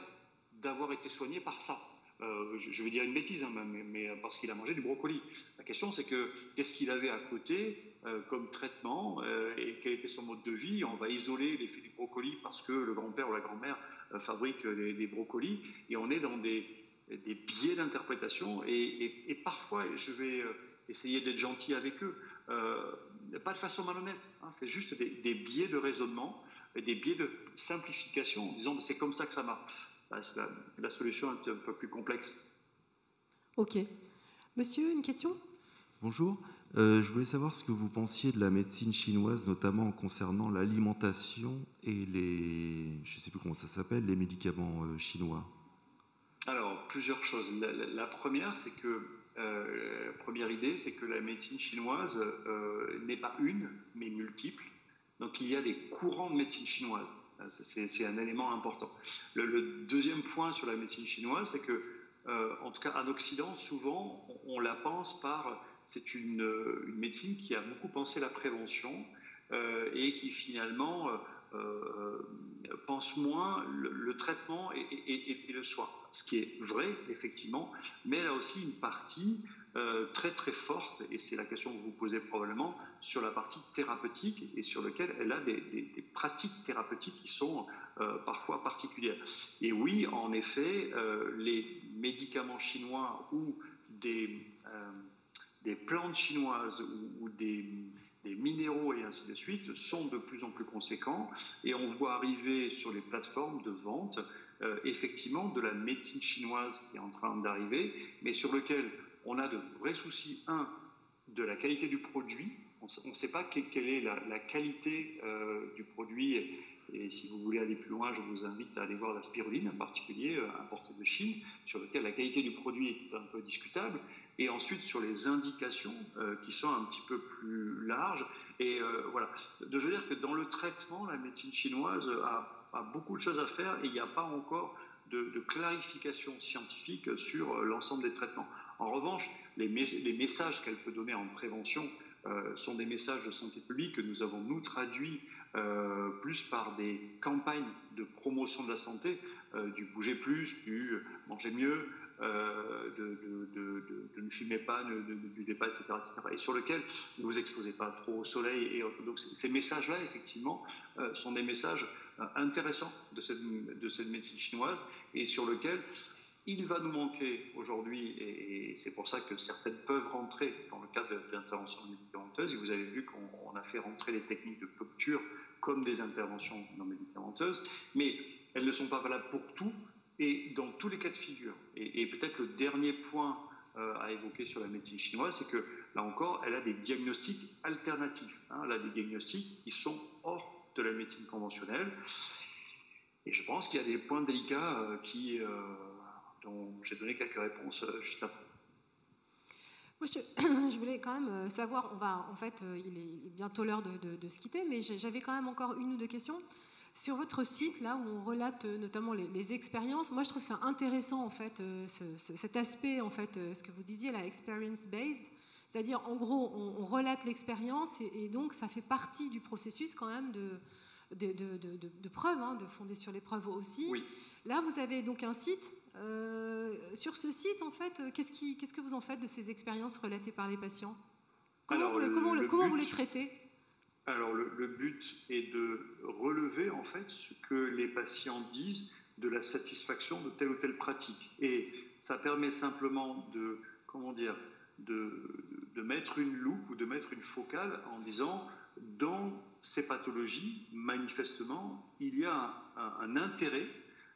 d'avoir été soigné par ça ». Euh, je, vais dire une bêtise, hein, mais, parce qu'il a mangé du brocoli. La question, c'est que qu'est-ce qu'il avait à côté euh, comme traitement euh, et quel était son mode de vie? On va isoler l'effet du brocoli parce que le grand-père ou la grand-mère fabrique des, brocolis et on est dans des, biais d'interprétation et, parfois, je vais essayer d'être gentil avec eux, pas de façon malhonnête, hein, c'est juste des, des biais de raisonnement, des biais de simplification en disant c'est comme ça que ça marche. Bah, la, solution est un peu plus complexe. Ok. Monsieur, une question? Bonjour. Euh, je voulais savoir ce que vous pensiez de la médecine chinoise, notamment concernant l'alimentation et les, je ne sais plus comment ça s'appelle, les médicaments euh, chinois. Alors, plusieurs choses. La, première, c'est que, euh, première idée, c'est que la médecine chinoise n'est pas une, mais multiple. Donc, il y a des courants de médecine chinoise. Euh, c'est un élément important. Le, deuxième point sur la médecine chinoise, c'est que, euh, en tout cas en Occident, souvent, on, la pense par. C'est une, médecine qui a beaucoup pensé la prévention euh, et qui finalement pense moins le, traitement et, le soin. Ce qui est vrai, effectivement, mais elle a aussi une partie euh, très très forte, et c'est la question que vous posez probablement, sur la partie thérapeutique et sur laquelle elle a des, pratiques thérapeutiques qui sont euh, parfois particulières. Et oui, en effet, euh, les médicaments chinois ou des, plantes chinoises ou, des minéraux et ainsi de suite sont de plus en plus conséquents et on voit arriver sur les plateformes de vente effectivement de la médecine chinoise qui est en train d'arriver, mais sur lequel on a de vrais soucis, un, de la qualité du produit. On ne sait pas quelle est la, qualité euh, du produit. Et, si vous voulez aller plus loin, je vous invite à aller voir la spiruline, en particulier euh, importée de Chine, sur lequel la qualité du produit est un peu discutable. Et ensuite sur les indications euh, qui sont un petit peu plus larges. Et voilà. Je veux dire que dans le traitement, la médecine chinoise a, beaucoup de choses à faire et il n'y a pas encore de, clarification scientifique sur l'ensemble des traitements. En revanche, les, messages qu'elle peut donner en prévention euh, sont des messages de santé publique que nous avons, nous, traduits euh, plus par des campagnes de promotion de la santé, euh, du bouger plus, du manger mieux, de, ne fumez pas, ne, buvez pas, etc., etc., et sur lequel ne vous exposez pas trop au soleil. Et donc ces messages-là, effectivement, sont des messages intéressants de cette, de cette médecine chinoise et sur lequel il va nous manquer aujourd'hui, et, c'est pour ça que certaines peuvent rentrer dans le cadre d'interventions médicamenteuses, et vous avez vu qu'on a fait rentrer les techniques de culture comme des interventions non médicamenteuses, mais elles ne sont pas valables pour tout et dans tous les cas de figure. Et, peut-être le dernier point à évoquer sur la médecine chinoise, c'est que là encore, elle a des diagnostics alternatifs. Hein. elle a des diagnostics qui sont hors de la médecine conventionnelle. Et je pense qu'il y a des points délicats qui, dont j'ai donné quelques réponses juste après. je, voulais quand même euh, savoir, on va, en fait, euh, il est bientôt l'heure de, se quitter, mais j'avais quand même encore une ou deux questions. Sur votre site, là où on relate euh, notamment les, expériences, moi je trouve ça intéressant en fait, cet aspect en fait, ce que vous disiez, la experience based, c'est-à-dire en gros on, relate l'expérience et, donc ça fait partie du processus quand même de, de, preuves, hein, de fonder sur les preuves aussi. Là vous avez donc un site euh, sur ce site, en fait, euh, qu'est-ce, que vous en faites de ces expériences relatées par les patients? Comment, vous, les traitez? Alors, le, but est de relever, en fait, ce que les patients disent de la satisfaction de telle ou telle pratique. Et ça permet simplement de, comment dire, de, mettre une loupe ou de mettre une focale en disant, dans ces pathologies, manifestement, il y a un intérêt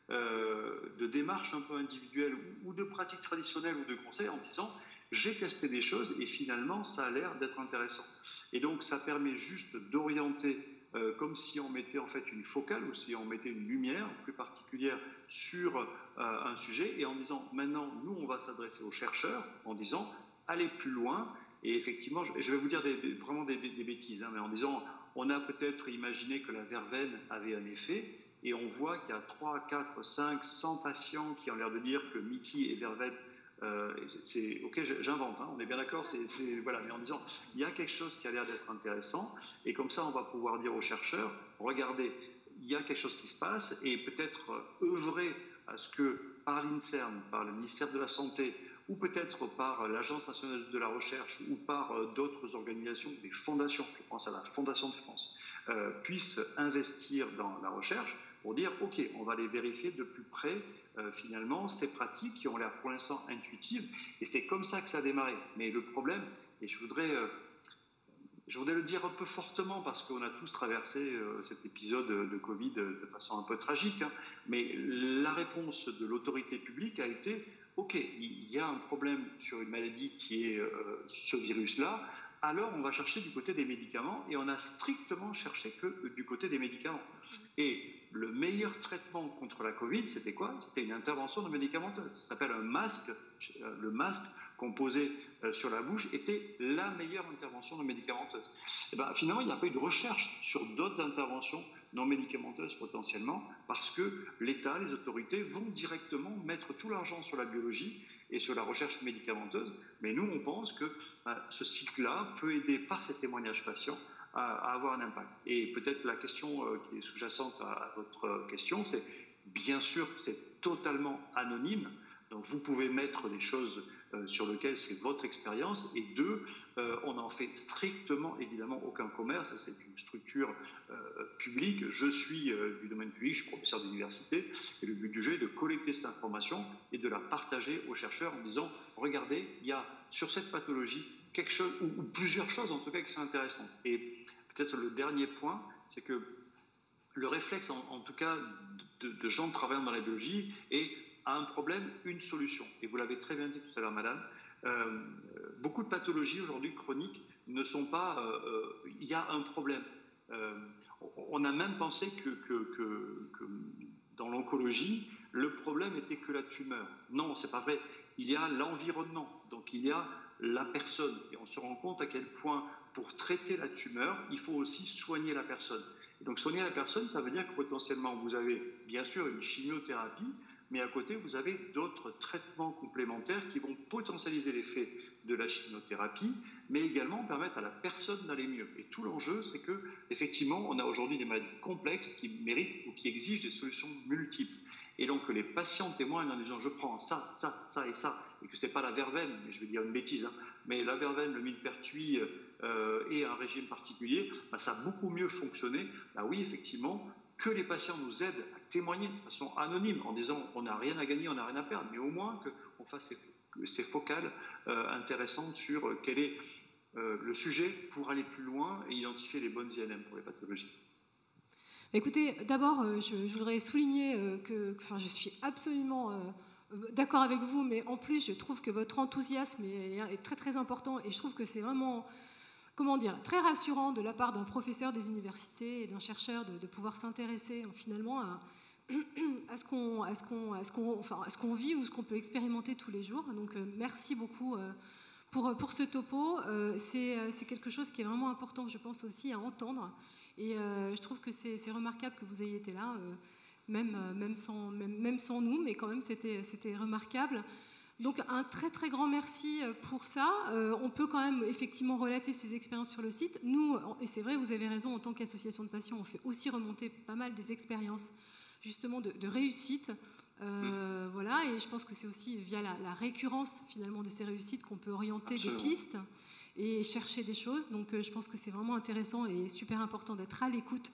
euh, de démarche un peu individuelle ou, de pratique traditionnelle ou de conseil en disant j'ai testé des choses et finalement ça a l'air d'être intéressant. Et donc ça permet juste d'orienter euh, comme si on mettait en fait une focale ou si on mettait une lumière plus particulière sur euh, un sujet et en disant maintenant nous on va s'adresser aux chercheurs en disant allez plus loin et effectivement je, vais vous dire vraiment des, bêtises hein, mais en disant on a peut-être imaginé que la verveine avait un effet et on voit qu'il y a 3, 4, 5, 100 patients qui ont l'air de dire que Mickey et Vervet, euh, c'est ok, j'invente, hein, on est bien d'accord, voilà, mais en disant il y a quelque chose qui a l'air d'être intéressant, et comme ça on va pouvoir dire aux chercheurs, regardez, il y a quelque chose qui se passe, et peut-être euh, œuvrer à ce que par l'INSERM, par le ministère de la Santé, ou peut-être par l'Agence nationale de la recherche, ou par euh, d'autres organisations, des fondations, je pense à la Fondation de France, puissent investir dans la recherche, pour dire, OK, on va aller vérifier de plus près, euh, finalement, ces pratiques qui ont l'air pour l'instant intuitives. Et c'est comme ça que ça a démarré. Mais le problème, et je voudrais, euh, je voudrais le dire un peu fortement, parce qu'on a tous traversé euh, cet épisode de Covid de façon un peu tragique, hein, mais la réponse de l'autorité publique a été, OK, il y a un problème sur une maladie qui est ce virus-là, alors on va chercher du côté des médicaments et on a strictement cherché que du côté des médicaments. Et le meilleur traitement contre la Covid, c'était quoi? C'était une intervention de médicamenteuse. Ça s'appelle un masque. Euh, le masque qu'on posait euh, sur la bouche était la meilleure intervention non médicamenteuse. Et eh ben, finalement, il n'y a pas eu de recherche sur d'autres interventions non médicamenteuses potentiellement, parce que l'État, les autorités vont directement mettre tout l'argent sur la biologie et sur la recherche médicamenteuse. Mais nous, on pense que ben, ce cycle-là peut aider par ces témoignages patients à, avoir un impact. Et peut-être la question euh, qui est sous-jacente à, votre question, c'est bien sûr, c'est totalement anonyme. Donc vous pouvez mettre des choses euh, sur lesquelles c'est votre expérience. Et deux, euh, on n'en fait strictement, évidemment, aucun commerce. C'est une structure publique. Je suis du domaine public, je suis professeur d'université. Et le but du jeu est de collecter cette information et de la partager aux chercheurs en disant, regardez, il y a sur cette pathologie quelque chose, ou, plusieurs choses en tout cas qui sont intéressantes. Et peut-être le dernier point, c'est que le réflexe, en, tout cas, de, gens travaillant dans la biologie est un problème, une solution. Et vous l'avez très bien dit tout à l'heure, madame. Euh, beaucoup de pathologies aujourd'hui chroniques ne sont pas. Euh, euh, il y a un problème. on a même pensé que, que, que dans l'oncologie, le problème était que la tumeur. Non, c'est pas vrai. Il y a l'environnement. Donc il y a la personne. Et on se rend compte à quel point, pour traiter la tumeur, il faut aussi soigner la personne. Et donc soigner la personne, ça veut dire que potentiellement, vous avez bien sûr une chimiothérapie, mais à côté, vous avez d'autres traitements complémentaires qui vont potentialiser l'effet de la chimiothérapie, mais également permettre à la personne d'aller mieux. Et tout l'enjeu, c'est que, effectivement, on a aujourd'hui des maladies complexes qui méritent ou qui exigent des solutions multiples. Et donc les patients témoignent en disant je prends ça, ça, ça et ça, et que ce n'est pas la verveine, mais je vais dire une bêtise, hein, mais la verveine, le millepertuis euh, et un régime particulier, bah, ça a beaucoup mieux fonctionné. Bah oui, effectivement, que les patients nous aident à témoigner de façon anonyme en disant on n'a rien à gagner, on n'a rien à perdre, mais au moins qu'on fasse ces, focales euh, intéressantes sur euh, quel est le sujet pour aller plus loin et identifier les bonnes INM pour les pathologies. Écoutez, d'abord, je, voudrais souligner que enfin, je suis absolument d'accord avec vous, mais en plus, je trouve que votre enthousiasme est, très très important et je trouve que c'est vraiment, comment dire, très rassurant de la part d'un professeur des universités et d'un chercheur de, pouvoir s'intéresser finalement à, ce qu'on vit ou ce qu'on peut expérimenter tous les jours. Donc merci beaucoup pour, pour ce topo. C'est quelque chose qui est vraiment important, je pense aussi, à entendre. Et je trouve que c'est remarquable que vous ayez été là euh, même, sans nous, mais quand même c'était remarquable. Donc un très très grand merci euh, pour ça. Euh, on peut quand même effectivement relater ces expériences sur le site. Nous, et c'est vrai, vous avez raison, en tant qu'association de patients, on fait aussi remonter pas mal des expériences justement de, réussite. Mm. Voilà, et je pense que c'est aussi via la, récurrence finalement de ces réussites qu'on peut orienter des pistes et chercher des choses. Donc je pense que c'est vraiment intéressant et super important d'être à l'écoute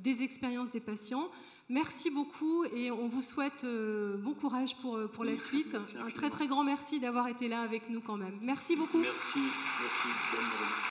des expériences des patients. Merci beaucoup et on vous souhaite euh, bon courage pour, euh, pour la suite. Un très très grand merci d'avoir été là avec nous quand même. Merci beaucoup. Merci, merci.